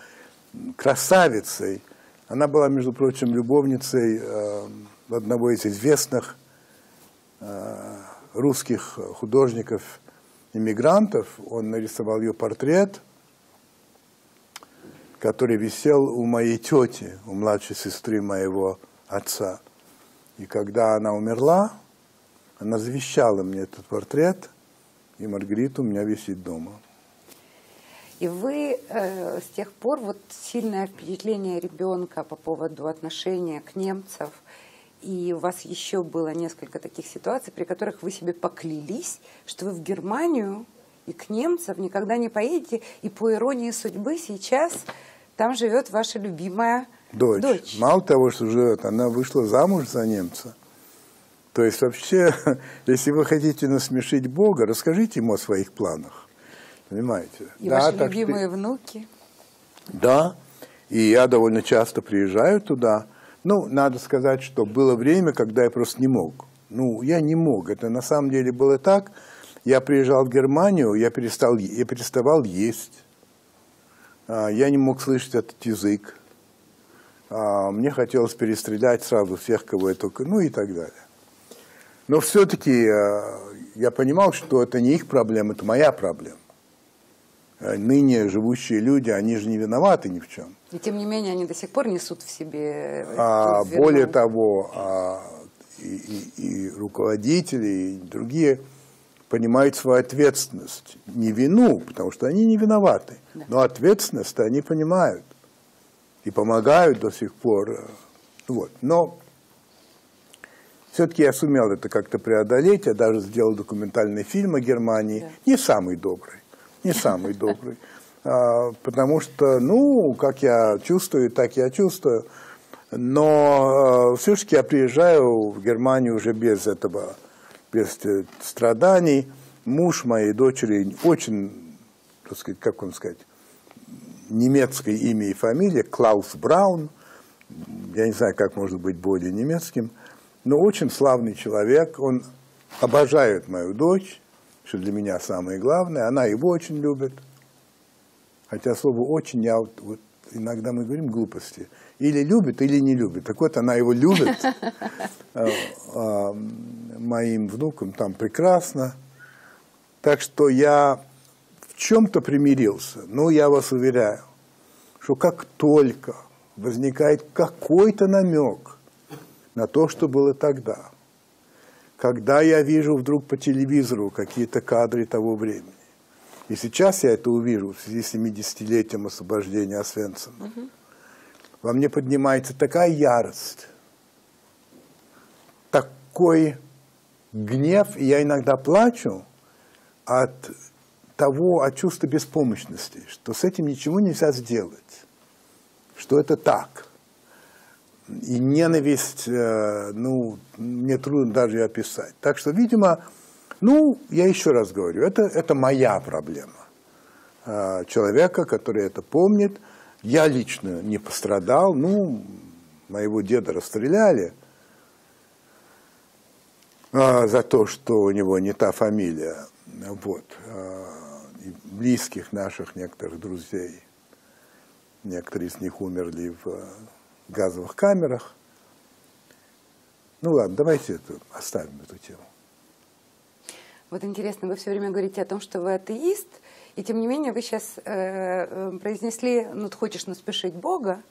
красавицей. Она была, между прочим, любовницей э, одного из известных э, русских художников иммигрантов, он нарисовал ее портрет который висел у моей тети, у младшей сестры моего отца. И когда она умерла, она завещала мне этот портрет, и Маргарита у меня висит дома. И вы э, с тех пор вот сильное впечатление ребенка по поводу отношения к немцам, и у вас еще было несколько таких ситуаций, при которых вы себе поклялись, что вы в Германию и к немцам никогда не поедете, и по иронии судьбы сейчас там живет ваша любимая дочь. дочь. Мало того, что живет, она вышла замуж за немца. То есть вообще, если вы хотите насмешить Бога, расскажите ему о своих планах. Понимаете? И да, ваши любимые что... внуки. Да, и я довольно часто приезжаю туда. Ну, надо сказать, что было время, когда я просто не мог. Ну, я не мог. Это на самом деле было так. Я приезжал в Германию, я, перестал, я переставал есть. А, я не мог слышать этот язык. А, мне хотелось перестрелять сразу всех, кого я только... Ну и так далее. Но все-таки а, я понимал, что это не их проблема, это моя проблема. Э, ныне живущие люди, они же не виноваты ни в чем. И тем не менее они до сих пор несут в себе. А, более того, а, и, и, и руководители, и другие понимают свою ответственность. Не вину, потому что они не виноваты, да. но ответственность они понимают и помогают до сих пор. Э, вот. Но все-таки я сумел это как-то преодолеть. Я даже сделал документальный фильм о Германии, да. не самый добрый не самый добрый. А, потому что, ну, как я чувствую, так я чувствую. Но а, все-таки я приезжаю в Германию уже без этого, без страданий. Муж моей дочери очень, так сказать, как он сказать, немецкое имя и фамилия, Клаус Браун. Я не знаю, как может быть более немецким, но очень славный человек. Он обожает мою дочь что для меня самое главное. Она его очень любит. Хотя слово «очень» я вот, вот иногда мы говорим глупости. Или любит, или не любит. Так вот, она его любит. А, а, моим внукам там прекрасно. Так что я в чем-то примирился. Но я вас уверяю, что как только возникает какой-то намек на то, что было тогда – когда я вижу вдруг по телевизору какие-то кадры того времени. И сейчас я это увижу в связи с 70-летием освобождения Освенцима. Угу. Во мне поднимается такая ярость, такой гнев, и я иногда плачу от того, от чувства беспомощности, что с этим ничего нельзя сделать, что это так – и ненависть, э, ну, мне трудно даже ее описать. Так что, видимо, ну, я еще раз говорю, это, это моя проблема. Э, человека, который это помнит. Я лично не пострадал, ну, моего деда расстреляли э, за то, что у него не та фамилия. Вот. Близких наших некоторых друзей. Некоторые из них умерли в газовых камерах. Ну ладно, давайте это, оставим эту тему. Вот интересно, вы все время говорите о том, что вы атеист, и тем не менее вы сейчас э, э произнесли, ну, ты хочешь наспешить Бога.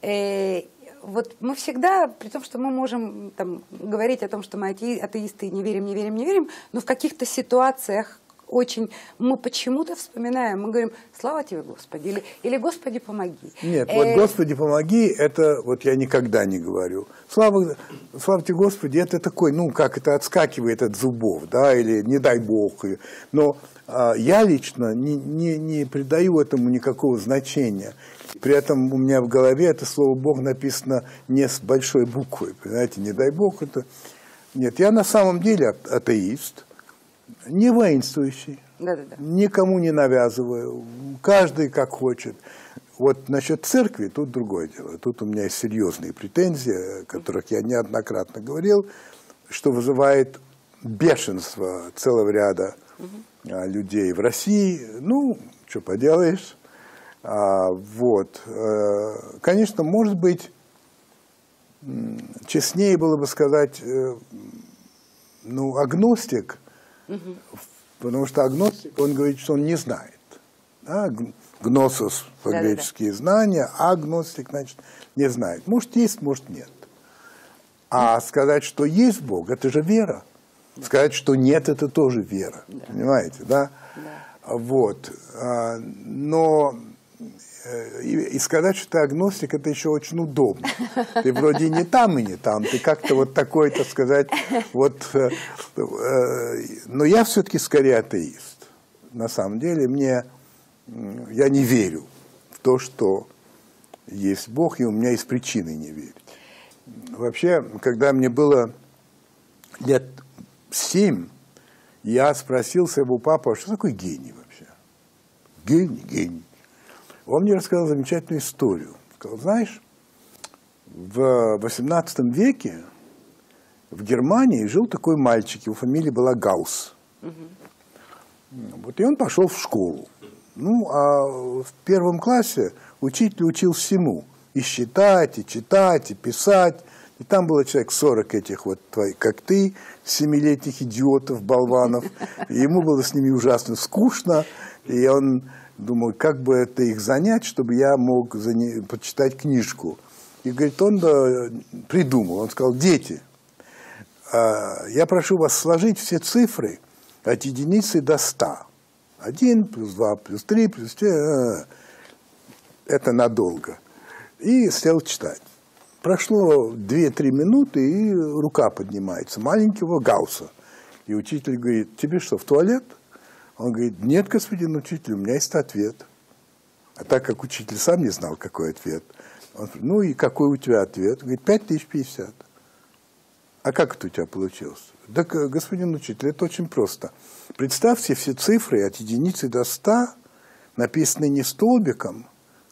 Э, вот мы всегда, при том, что мы можем там, говорить о том, что мы атеисты, не верим, не верим, не верим, но в каких-то ситуациях, очень, мы почему-то вспоминаем, мы говорим, слава тебе, Господи, или, или Господи, помоги. Нет, вот э, Господи, помоги, это вот я никогда не говорю. Слава, слава тебе, Господи, это такой, ну, как это отскакивает от зубов, да, или не дай Бог. Но а, я лично не, не, не придаю этому никакого значения. При этом у меня в голове это слово Бог написано не с большой буквой, понимаете, не дай Бог это... Нет, я на самом деле атеист, не воинствующий, да, да, да. никому не навязываю, каждый как хочет. Вот насчет церкви тут другое дело. Тут у меня есть серьезные претензии, о которых я неоднократно говорил, что вызывает бешенство целого ряда угу. людей в России. Ну, что поделаешь. А, вот. Э, конечно, может быть, честнее было бы сказать, э, ну, агностик – Угу. Потому что агностик, он говорит, что он не знает. Да? Гносос по-гречески знания, а агностик, значит, не знает. Может, есть, может, нет. А сказать, что есть Бог, это же вера. Сказать, что нет, это тоже вера. Да. Понимаете, да? да? Вот. А, но и, и сказать, что ты агностик, это еще очень удобно. Ты вроде не там и не там, ты как-то вот такой, так сказать, вот... Э, э, но я все-таки скорее атеист. На самом деле, мне... Я не верю в то, что есть Бог, и у меня есть причины не верить. Вообще, когда мне было лет семь, я спросил своего папы, а что такое гений вообще? Гений, гений. Он мне рассказал замечательную историю. Сказал, знаешь, в XVIII веке в Германии жил такой мальчик, его фамилия была Гаусс. Угу. Вот, и он пошел в школу. Ну, а в первом классе учитель учил всему. И считать, и читать, и писать. И там было человек 40 этих вот, как ты, семилетних идиотов, болванов. И ему было с ними ужасно скучно. И он думал, как бы это их занять, чтобы я мог заня... почитать книжку. И, говорит, он да, придумал. Он сказал, дети, а, я прошу вас сложить все цифры от единицы до ста. Один плюс два плюс три плюс четыре. Это надолго. И сел читать. Прошло 2-3 минуты, и рука поднимается маленького Гаусса. И учитель говорит, тебе что, в туалет? Он говорит, нет, господин учитель, у меня есть ответ. А так как учитель сам не знал, какой ответ, он говорит, ну и какой у тебя ответ? Он говорит, 5050. А как это у тебя получилось? Да, господин учитель, это очень просто. Представьте все цифры от единицы до ста, написанные не столбиком,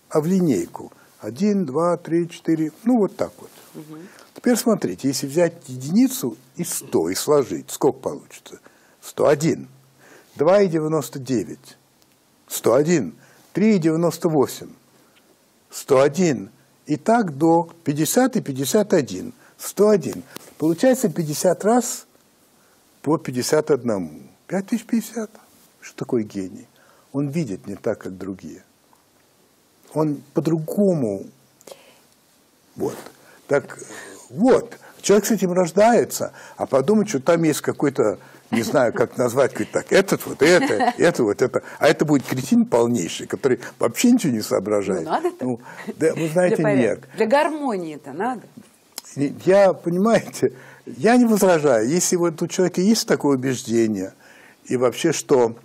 а в линейку – один, два, три, четыре, ну вот так вот. Угу. Теперь смотрите, если взять единицу и 100 и сложить, сколько получится? 101. 2,99. 101. 3,98. 101. И так до 50 и 51. 101. Получается 50 раз по 51. 5050. Что такое гений? Он видит не так, как другие он по-другому. Вот. Так вот, человек с этим рождается, а подумать, что там есть какой-то, не знаю, как назвать, говорит, так, этот вот, это, это вот, это. А это будет кретин полнейший, который вообще ничего не соображает. Ну, надо ну, да, вы знаете, Для нет. Для гармонии это надо. Я, понимаете, я не возражаю. Если вот у человека есть такое убеждение, и вообще, что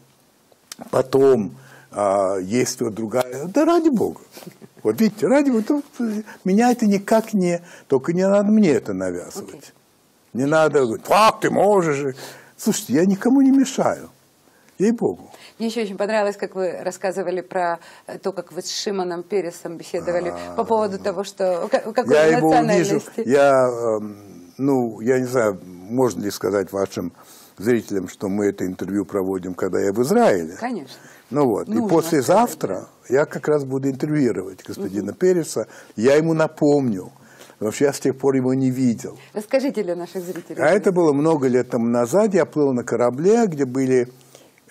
потом а, есть вот другая. Да ради Бога. Вот видите, ради Бога. Меня это никак не... Только не надо мне это навязывать. Okay. Не надо говорить, как ты можешь. Слушайте, я никому не мешаю. Ей-богу. Мне еще очень понравилось, как вы рассказывали про то, как вы с Шимоном Пересом беседовали а, по поводу того, что какой я его увижу, я, эм, ну, я не знаю, можно ли сказать вашим зрителям, что мы это интервью проводим, когда я в Израиле. Конечно. Ну вот, Нужно и послезавтра сказать, я как раз буду интервьюировать господина угу. Переса. Я ему напомню. Вообще я с тех пор его не видел. Расскажите для наших зрителей. А это было много лет тому назад. Я плыл на корабле, где были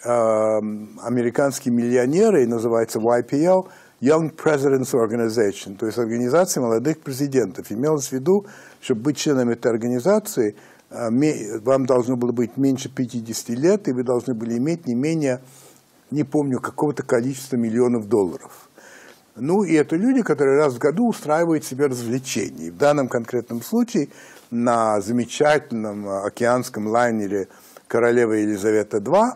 э, американские миллионеры, и называется YPL, Young Presidents Organization, то есть организация молодых президентов. Имелось в виду, чтобы быть членом этой организации, э, вам должно было быть меньше 50 лет, и вы должны были иметь не менее не помню, какого-то количества миллионов долларов. Ну, и это люди, которые раз в году устраивают себе развлечения. И в данном конкретном случае на замечательном океанском лайнере «Королева Елизавета II»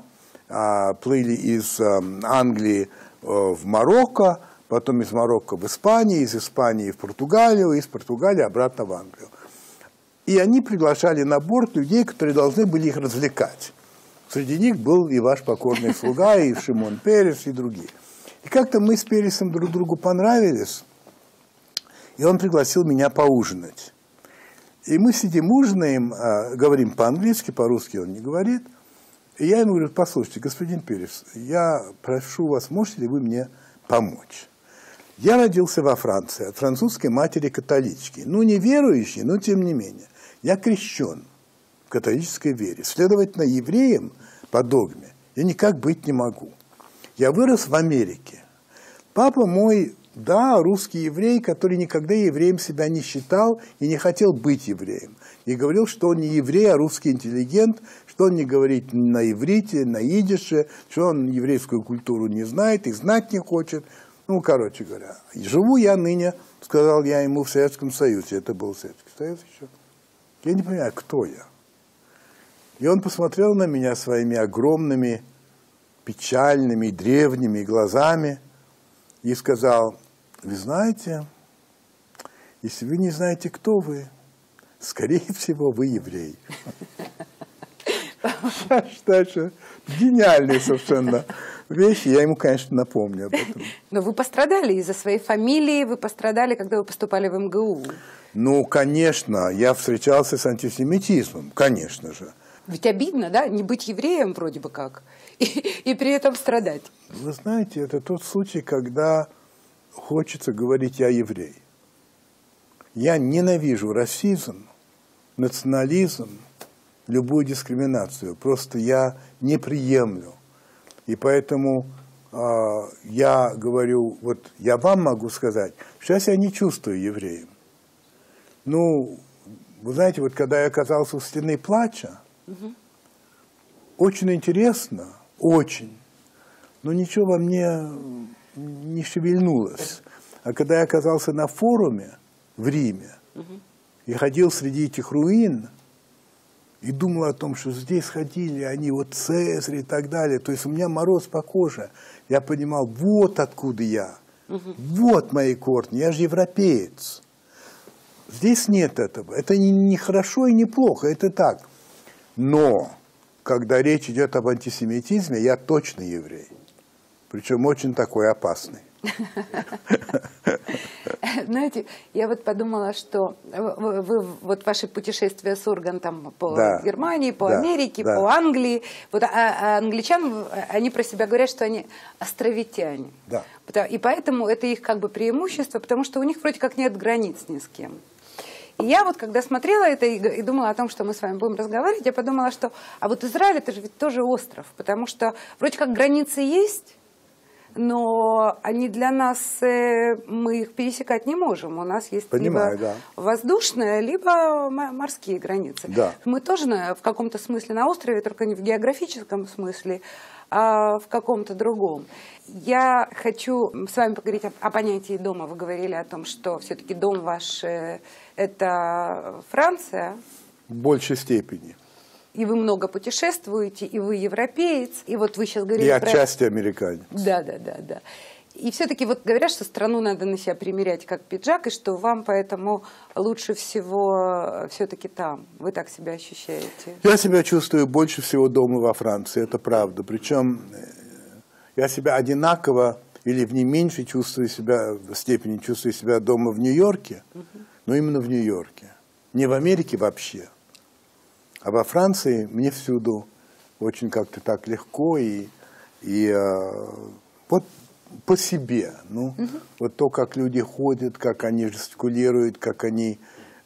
а, плыли из а, Англии а, в Марокко, потом из Марокко в Испанию, из Испании в Португалию, из Португалии обратно в Англию. И они приглашали на борт людей, которые должны были их развлекать. Среди них был и ваш покорный слуга, и Шимон Перес, и другие. И как-то мы с Пересом друг другу понравились, и он пригласил меня поужинать. И мы сидим, ужинаем, а, говорим по-английски, по-русски он не говорит. И я ему говорю, послушайте, господин Перес, я прошу вас, можете ли вы мне помочь? Я родился во Франции, от французской матери католички. Ну, не верующий, но тем не менее. Я крещен в католической вере. Следовательно, евреем по догме. Я никак быть не могу. Я вырос в Америке. Папа мой, да, русский еврей, который никогда евреем себя не считал и не хотел быть евреем. И говорил, что он не еврей, а русский интеллигент, что он не говорит на иврите, на идише, что он еврейскую культуру не знает и знать не хочет. Ну, короче говоря, живу я ныне, сказал я ему, в Советском Союзе. Это был Советский Союз еще. Я не понимаю, кто я. И он посмотрел на меня своими огромными, печальными, древними глазами и сказал, вы знаете, если вы не знаете, кто вы, скорее всего, вы еврей. Что же, гениальные совершенно вещи. Я ему, конечно, напомню об этом. Но вы пострадали из-за своей фамилии, вы пострадали, когда вы поступали в МГУ. Ну, конечно, я встречался с антисемитизмом, конечно же. Ведь обидно, да, не быть евреем вроде бы как, и, и при этом страдать. Вы знаете, это тот случай, когда хочется говорить «я еврей». Я ненавижу расизм, национализм, любую дискриминацию. Просто я не приемлю. И поэтому э, я говорю, вот я вам могу сказать, сейчас я не чувствую евреем. Ну, вы знаете, вот когда я оказался у стены плача, угу. очень интересно, очень, но ничего во мне не шевельнулось. А когда я оказался на форуме в Риме угу. и ходил среди этих руин, и думал о том, что здесь ходили они, вот Цезарь и так далее. То есть у меня мороз по коже. Я понимал, вот откуда я. Угу. Вот мои корни, я же европеец. Здесь нет этого. Это не, не хорошо и не плохо, это так. Но, когда речь идет об антисемитизме, я точно еврей. Причем очень такой опасный. Знаете, я вот подумала, что вы, вы вот ваши путешествия с Ургантом по да. Германии, по да. Америке, да. по Англии, вот а, а англичан, они про себя говорят, что они островитяне. Да. И поэтому это их как бы преимущество, потому что у них вроде как нет границ ни с кем. И я вот, когда смотрела это и, и думала о том, что мы с вами будем разговаривать, я подумала, что, а вот Израиль это же ведь тоже остров, потому что вроде как границы есть, но они для нас, э, мы их пересекать не можем. У нас есть Понимаю, либо да. воздушная, либо морские границы. Да. Мы тоже в каком-то смысле на острове, только не в географическом смысле, а в каком-то другом. Я хочу с вами поговорить о, о понятии дома. Вы говорили о том, что все-таки дом ваш э, – это Франция. В большей степени и вы много путешествуете, и вы европеец, и вот вы сейчас говорите... Я про... отчасти американец. Да, да, да, да. И все-таки вот говорят, что страну надо на себя примерять как пиджак, и что вам поэтому лучше всего все-таки там. Вы так себя ощущаете? Я себя чувствую больше всего дома во Франции, это правда. Причем э, я себя одинаково или в не меньшей чувствую себя, в степени чувствую себя дома в Нью-Йорке, угу. но именно в Нью-Йорке. Не в Америке вообще. А во Франции мне всюду очень как-то так легко и, и э, вот по себе. Ну, угу. Вот то, как люди ходят, как они жестикулируют, как они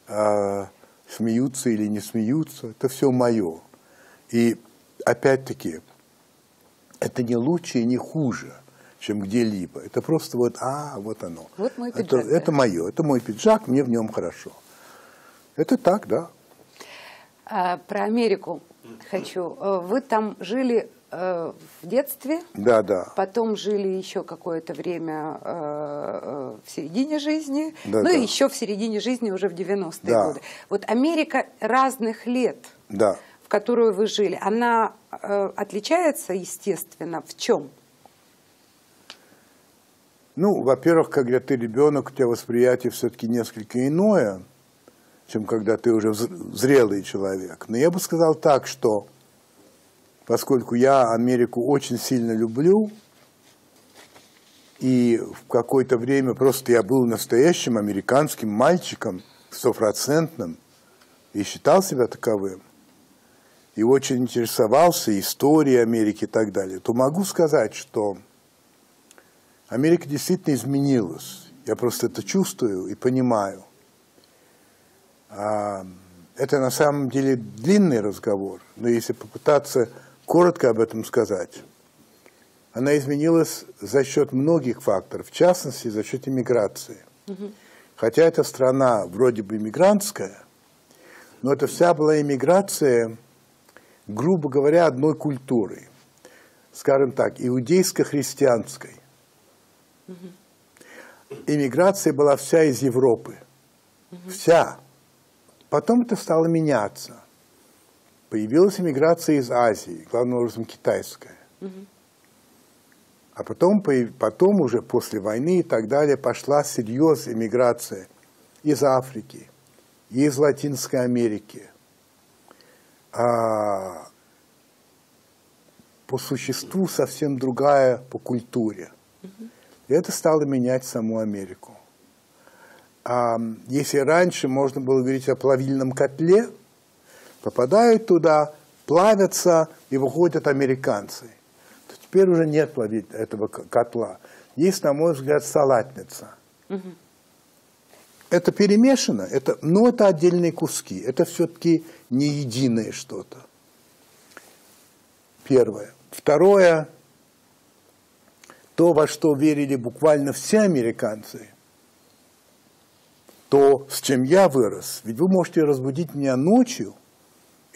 э, смеются или не смеются, это все мое. И опять-таки, это не лучше и не хуже, чем где-либо. Это просто вот, а, вот оно. Вот мой пиджак. Это, да. это мое, это мой пиджак, мне в нем хорошо. Это так, да. А, про Америку хочу. Э, вы там жили в детстве? Да, да. Потом жили еще какое-то время э, в середине жизни. Да, ну да. и еще в середине жизни уже в 90-е да. годы. Вот Америка разных лет, да. в которую вы жили, она отличается, естественно, в чем? Ну, во-первых, когда ты ребенок, у тебя восприятие все-таки несколько иное – чем когда ты уже зрелый человек. Но я бы сказал так, что поскольку я Америку очень сильно люблю, и в какое-то время просто я был настоящим американским мальчиком, стопроцентным, и считал себя таковым, и очень интересовался историей Америки и так далее, то могу сказать, что Америка действительно изменилась. Я просто это чувствую и понимаю. А, это на самом деле длинный разговор, но если попытаться коротко об этом сказать. она изменилась за счет многих факторов, в частности, за счет иммиграции. Угу. Хотя эта страна вроде бы иммигрантская, но это вся была иммиграция, грубо говоря, одной культуры. Скажем так, иудейско-христианской. Угу. Иммиграция была вся из Европы. Угу. Вся. Потом это стало меняться. Появилась иммиграция из Азии, главным образом китайская. Угу. А потом, потом уже после войны и так далее пошла серьезная иммиграция из Африки, из Латинской Америки. А по существу совсем другая по культуре. И это стало менять саму Америку. А если раньше можно было говорить о плавильном котле, попадают туда, плавятся и выходят американцы. Теперь уже нет этого котла. Есть, на мой взгляд, салатница. Угу. Это перемешано, это, но это отдельные куски. Это все-таки не единое что-то. Первое. Второе. То, во что верили буквально все американцы, то, с чем я вырос. Ведь вы можете разбудить меня ночью,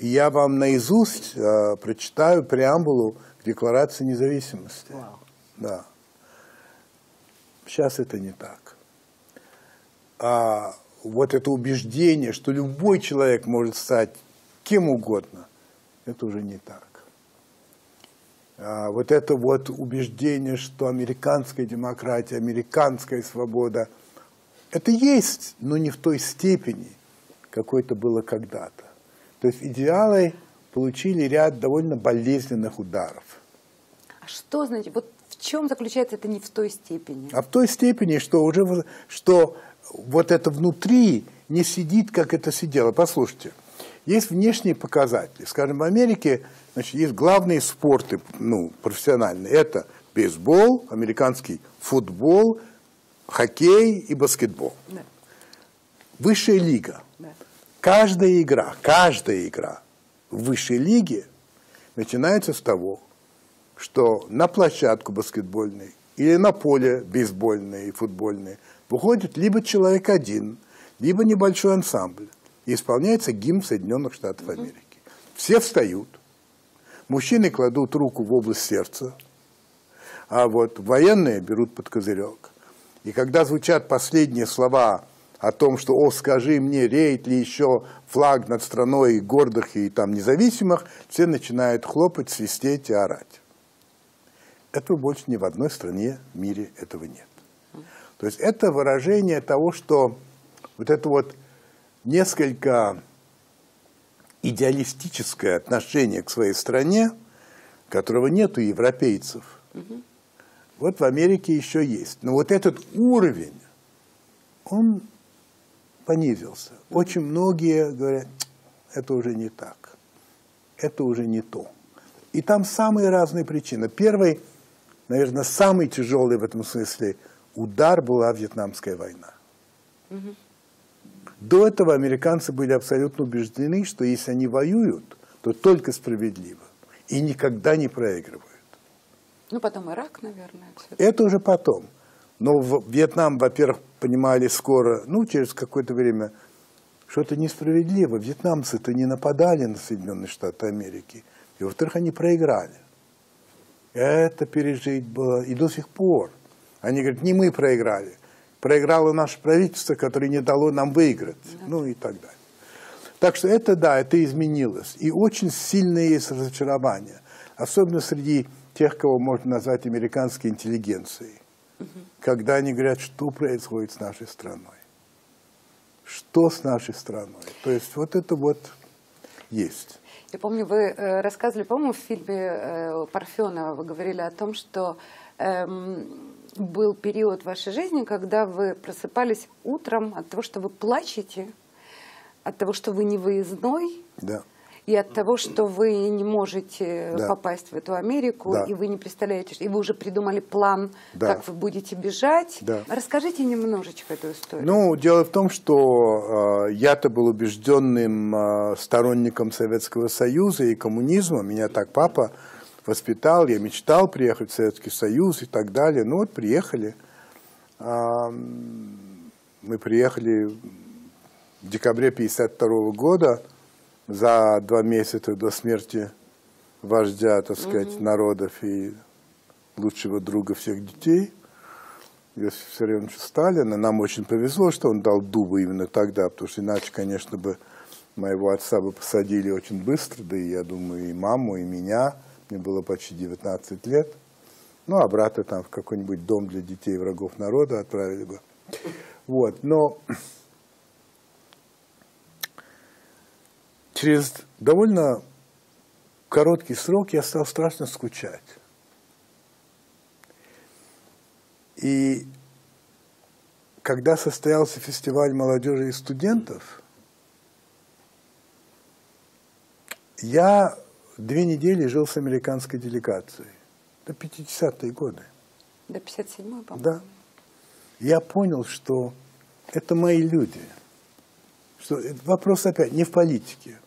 и я вам наизусть э, прочитаю преамбулу Декларации независимости. Wow. Да. Сейчас это не так. А вот это убеждение, что любой человек может стать кем угодно, это уже не так. А вот это вот убеждение, что американская демократия, американская свобода, это есть, но не в той степени, какой это было когда-то. То есть идеалы получили ряд довольно болезненных ударов. А что значит, вот в чем заключается это не в той степени? А в той степени, что уже что вот это внутри не сидит, как это сидело. Послушайте, есть внешние показатели. Скажем, в Америке значит, есть главные спорты ну, профессиональные. Это бейсбол, американский футбол, хоккей и баскетбол. Да. Высшая лига. Да. Каждая игра, каждая игра в высшей лиге начинается с того, что на площадку баскетбольной или на поле бейсбольное и футбольное выходит либо человек один, либо небольшой ансамбль, и исполняется гимн Соединенных Штатов Америки. Все встают, мужчины кладут руку в область сердца, а вот военные берут под козырек. И когда звучат последние слова о том, что «О, скажи мне, реет ли еще флаг над страной гордых и там независимых», все начинают хлопать, свистеть и орать. Этого больше ни в одной стране в мире этого нет. То есть это выражение того, что вот это вот несколько идеалистическое отношение к своей стране, которого нет у европейцев, вот в Америке еще есть. Но вот этот уровень, он понизился. Очень многие говорят, это уже не так, это уже не то. И там самые разные причины. Первый, наверное, самый тяжелый в этом смысле удар была Вьетнамская война. Угу. До этого американцы были абсолютно убеждены, что если они воюют, то только справедливо и никогда не проигрывают. Ну, потом Ирак, наверное. Это уже потом. Но в Вьетнам, во-первых, понимали скоро, ну, через какое-то время, что это несправедливо. Вьетнамцы-то не нападали на Соединенные Штаты Америки. И, во-вторых, они проиграли. Это пережить было и до сих пор. Они говорят, не мы проиграли. Проиграло наше правительство, которое не дало нам выиграть. Ну и так далее. Так что это, да, это изменилось. И очень сильное есть разочарование. Особенно среди тех, кого можно назвать американской интеллигенцией когда они говорят, что происходит с нашей страной. Что с нашей страной. То есть вот это вот есть. Я помню, вы э, рассказывали, по-моему, в фильме э, Парфенова, вы говорили о том, что эм, был период в вашей жизни, когда вы просыпались утром от того, что вы плачете, от того, что вы не выездной. Да и от того, что вы не можете да. попасть в эту Америку, да. и вы не представляете, и вы уже придумали план, да. как вы будете бежать. Да. Расскажите немножечко эту историю. Ну, дело в том, что э, я-то был убежденным э, сторонником Советского Союза и коммунизма. Меня так папа воспитал, я мечтал приехать в Советский Союз и так далее. Ну вот приехали. Мы приехали в декабре 1952 года, за два месяца до смерти вождя, так сказать, угу. народов и лучшего друга всех детей, Иосифа Виссарионовича Сталина. Нам очень повезло, что он дал дубу именно тогда, потому что иначе, конечно, бы моего отца бы посадили очень быстро, да и, я думаю, и маму, и меня. Мне было почти 19 лет. Ну, а брата там в какой-нибудь дом для детей врагов народа отправили бы. Вот, но через довольно короткий срок я стал страшно скучать. И когда состоялся фестиваль молодежи и студентов, я две недели жил с американской делегацией. До 50-е годы. До 57-й, по-моему. Да. Я понял, что это мои люди. Что вопрос опять не в политике.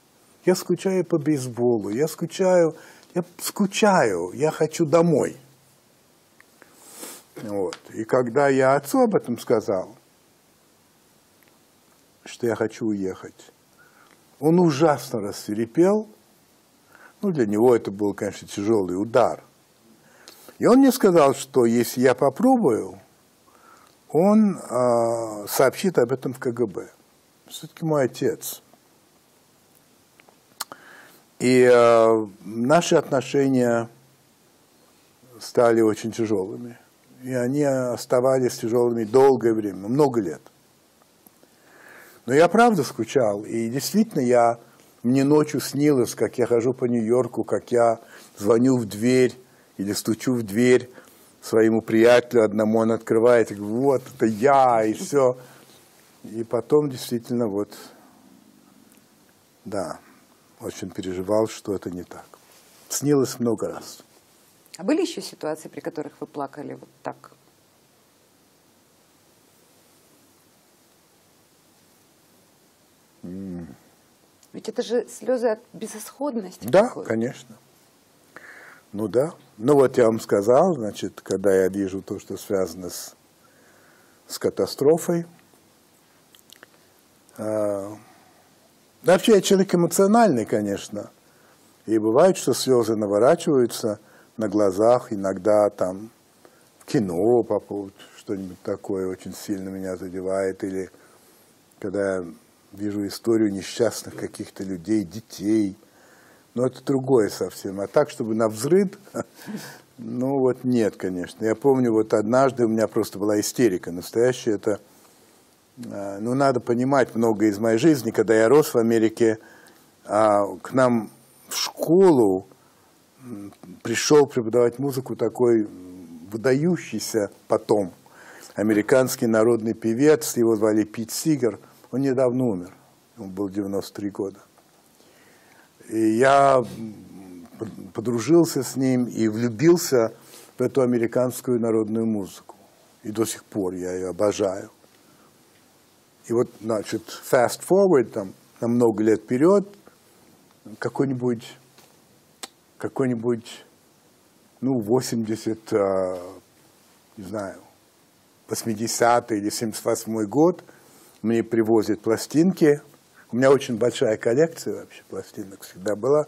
Я скучаю по бейсболу, я скучаю, я скучаю, я хочу домой. Вот. И когда я отцу об этом сказал, что я хочу уехать, он ужасно рассверепел. Ну, для него это был, конечно, тяжелый удар. И он мне сказал, что если я попробую, он э, сообщит об этом в КГБ. Все-таки мой отец. И э, наши отношения стали очень тяжелыми. И они оставались тяжелыми долгое время, много лет. Но я правда скучал. И действительно, я, мне ночью снилось, как я хожу по Нью-Йорку, как я звоню в дверь или стучу в дверь своему приятелю одному, он открывает и говорит, вот, это я, и все. И потом действительно вот, да, очень переживал, что это не так. Снилось много раз. А были еще ситуации, при которых вы плакали вот так? Mm. Ведь это же слезы от безысходности. Да, какой. конечно. Ну да. Ну вот я вам сказал, значит, когда я вижу то, что связано с, с катастрофой, э, Вообще я человек эмоциональный, конечно. И бывает, что слезы наворачиваются на глазах, иногда там в кино по поводу что-нибудь такое очень сильно меня задевает, или когда я вижу историю несчастных каких-то людей, детей. Но это другое совсем. А так, чтобы на взрыв, ну вот нет, конечно. Я помню, вот однажды у меня просто была истерика настоящая. Это ну, надо понимать много из моей жизни. Когда я рос в Америке, а, к нам в школу пришел преподавать музыку такой выдающийся потом американский народный певец, его звали Пит Сигер, он недавно умер, он был 93 года. И я подружился с ним и влюбился в эту американскую народную музыку. И до сих пор я ее обожаю. И вот, значит, fast forward, там, на много лет вперед, какой-нибудь, какой-нибудь, ну, 80, э, не знаю, 80 или 78 год, мне привозят пластинки. У меня очень большая коллекция вообще пластинок всегда была.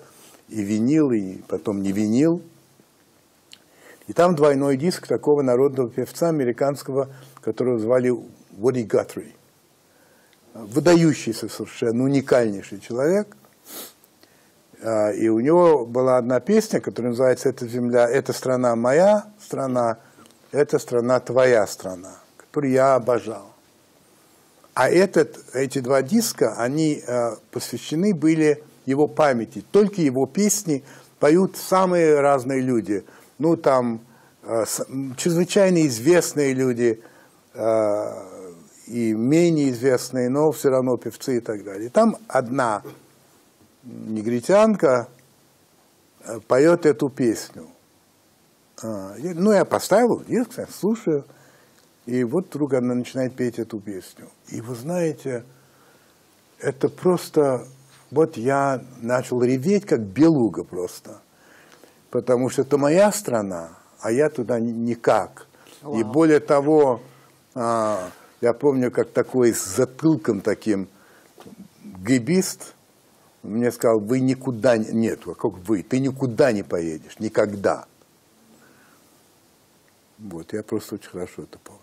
И винил, и потом не винил. И там двойной диск такого народного певца американского, которого звали Woody Guthrie выдающийся совершенно, уникальнейший человек. А, и у него была одна песня, которая называется «Эта земля, эта страна моя страна, эта страна твоя страна», которую я обожал. А этот, эти два диска, они а, посвящены были его памяти. Только его песни поют самые разные люди. Ну, там, а, чрезвычайно известные люди, и менее известные, но все равно певцы и так далее. И там одна негритянка э, поет эту песню. А, ну, я поставил диск, слушаю, и вот вдруг она начинает петь эту песню. И вы знаете, это просто... Вот я начал реветь, как белуга просто. потому что это моя страна, а я туда никак. Вау. И более того, а, я помню, как такой с затылком таким гибист мне сказал, вы никуда не... Нет, а как вы? Ты никуда не поедешь, никогда. Вот, я просто очень хорошо это помню.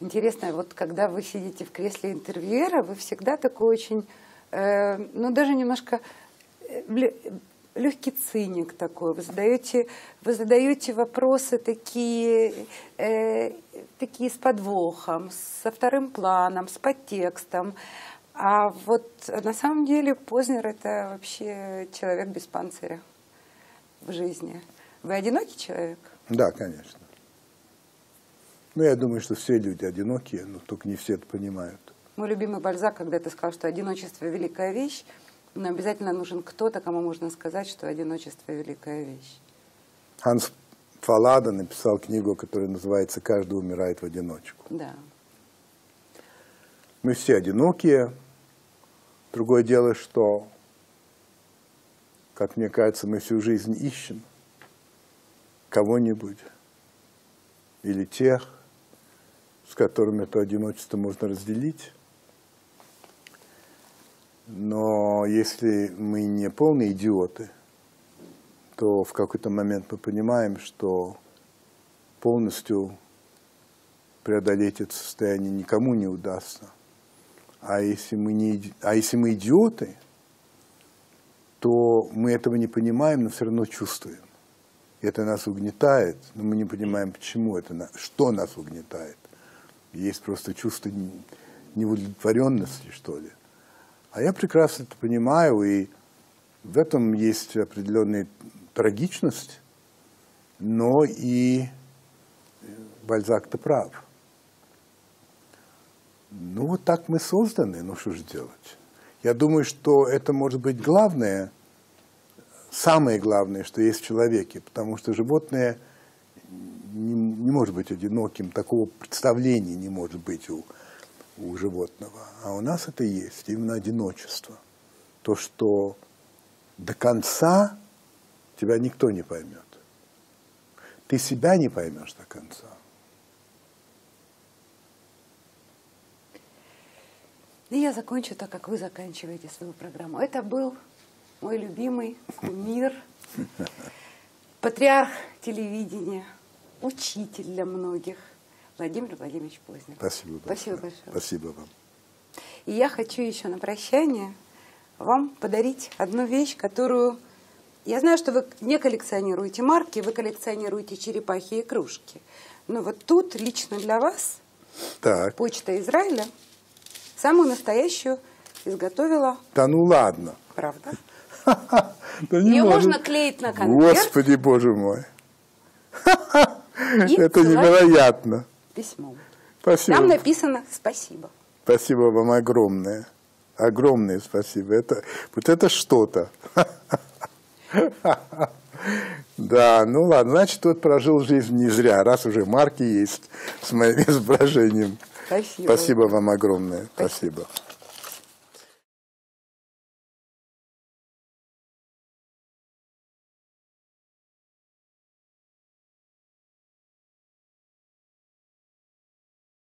Интересно, вот когда вы сидите в кресле интервьюера, вы всегда такой очень, э, ну даже немножко э, легкий циник такой. Вы задаете, вы задаете вопросы такие, э, такие с подвохом, со вторым планом, с подтекстом. А вот на самом деле Познер это вообще человек без панциря в жизни. Вы одинокий человек? Да, конечно. Ну, я думаю, что все люди одинокие, но только не все это понимают. Мой любимый Бальзак когда-то сказал, что одиночество – великая вещь, но обязательно нужен кто-то, кому можно сказать, что одиночество – великая вещь. Ханс Фалада написал книгу, которая называется «Каждый умирает в одиночку». Да. Мы все одинокие. Другое дело, что, как мне кажется, мы всю жизнь ищем кого-нибудь или тех, с которыми это одиночество можно разделить. Но если мы не полные идиоты, то в какой-то момент мы понимаем, что полностью преодолеть это состояние никому не удастся. А если мы, не, а если мы идиоты, то мы этого не понимаем, но все равно чувствуем. Это нас угнетает, но мы не понимаем, почему это, что нас угнетает. Есть просто чувство неудовлетворенности, что ли. А я прекрасно это понимаю, и в этом есть определенная трагичность, но и Бальзак-то прав. Ну, вот так мы созданы, ну что же делать? Я думаю, что это может быть главное, самое главное, что есть в человеке, потому что животное – не, не может быть одиноким, такого представления не может быть у, у животного. А у нас это есть, именно одиночество. То, что до конца тебя никто не поймет. Ты себя не поймешь до конца. И я закончу так, как вы заканчиваете свою программу. Это был мой любимый кумир, патриарх телевидения, учитель для многих. Владимир Владимирович Познер. Спасибо. Спасибо большое. Спасибо вам. И я хочу еще на прощание вам подарить одну вещь, которую... Я знаю, что вы не коллекционируете марки, вы коллекционируете черепахи и кружки. Но вот тут лично для вас так. почта Израиля самую настоящую изготовила. Да ну ладно. Правда? Ее можно клеить на конверт. Господи, боже мой. Это невероятно. Письмо. Спасибо. Там написано «Спасибо». Спасибо вам огромное. Огромное спасибо. Это, вот это что-то. Да, ну ладно, значит, тот прожил жизнь не зря, раз уже марки есть с моим изображением. Спасибо. Спасибо вам огромное. Спасибо.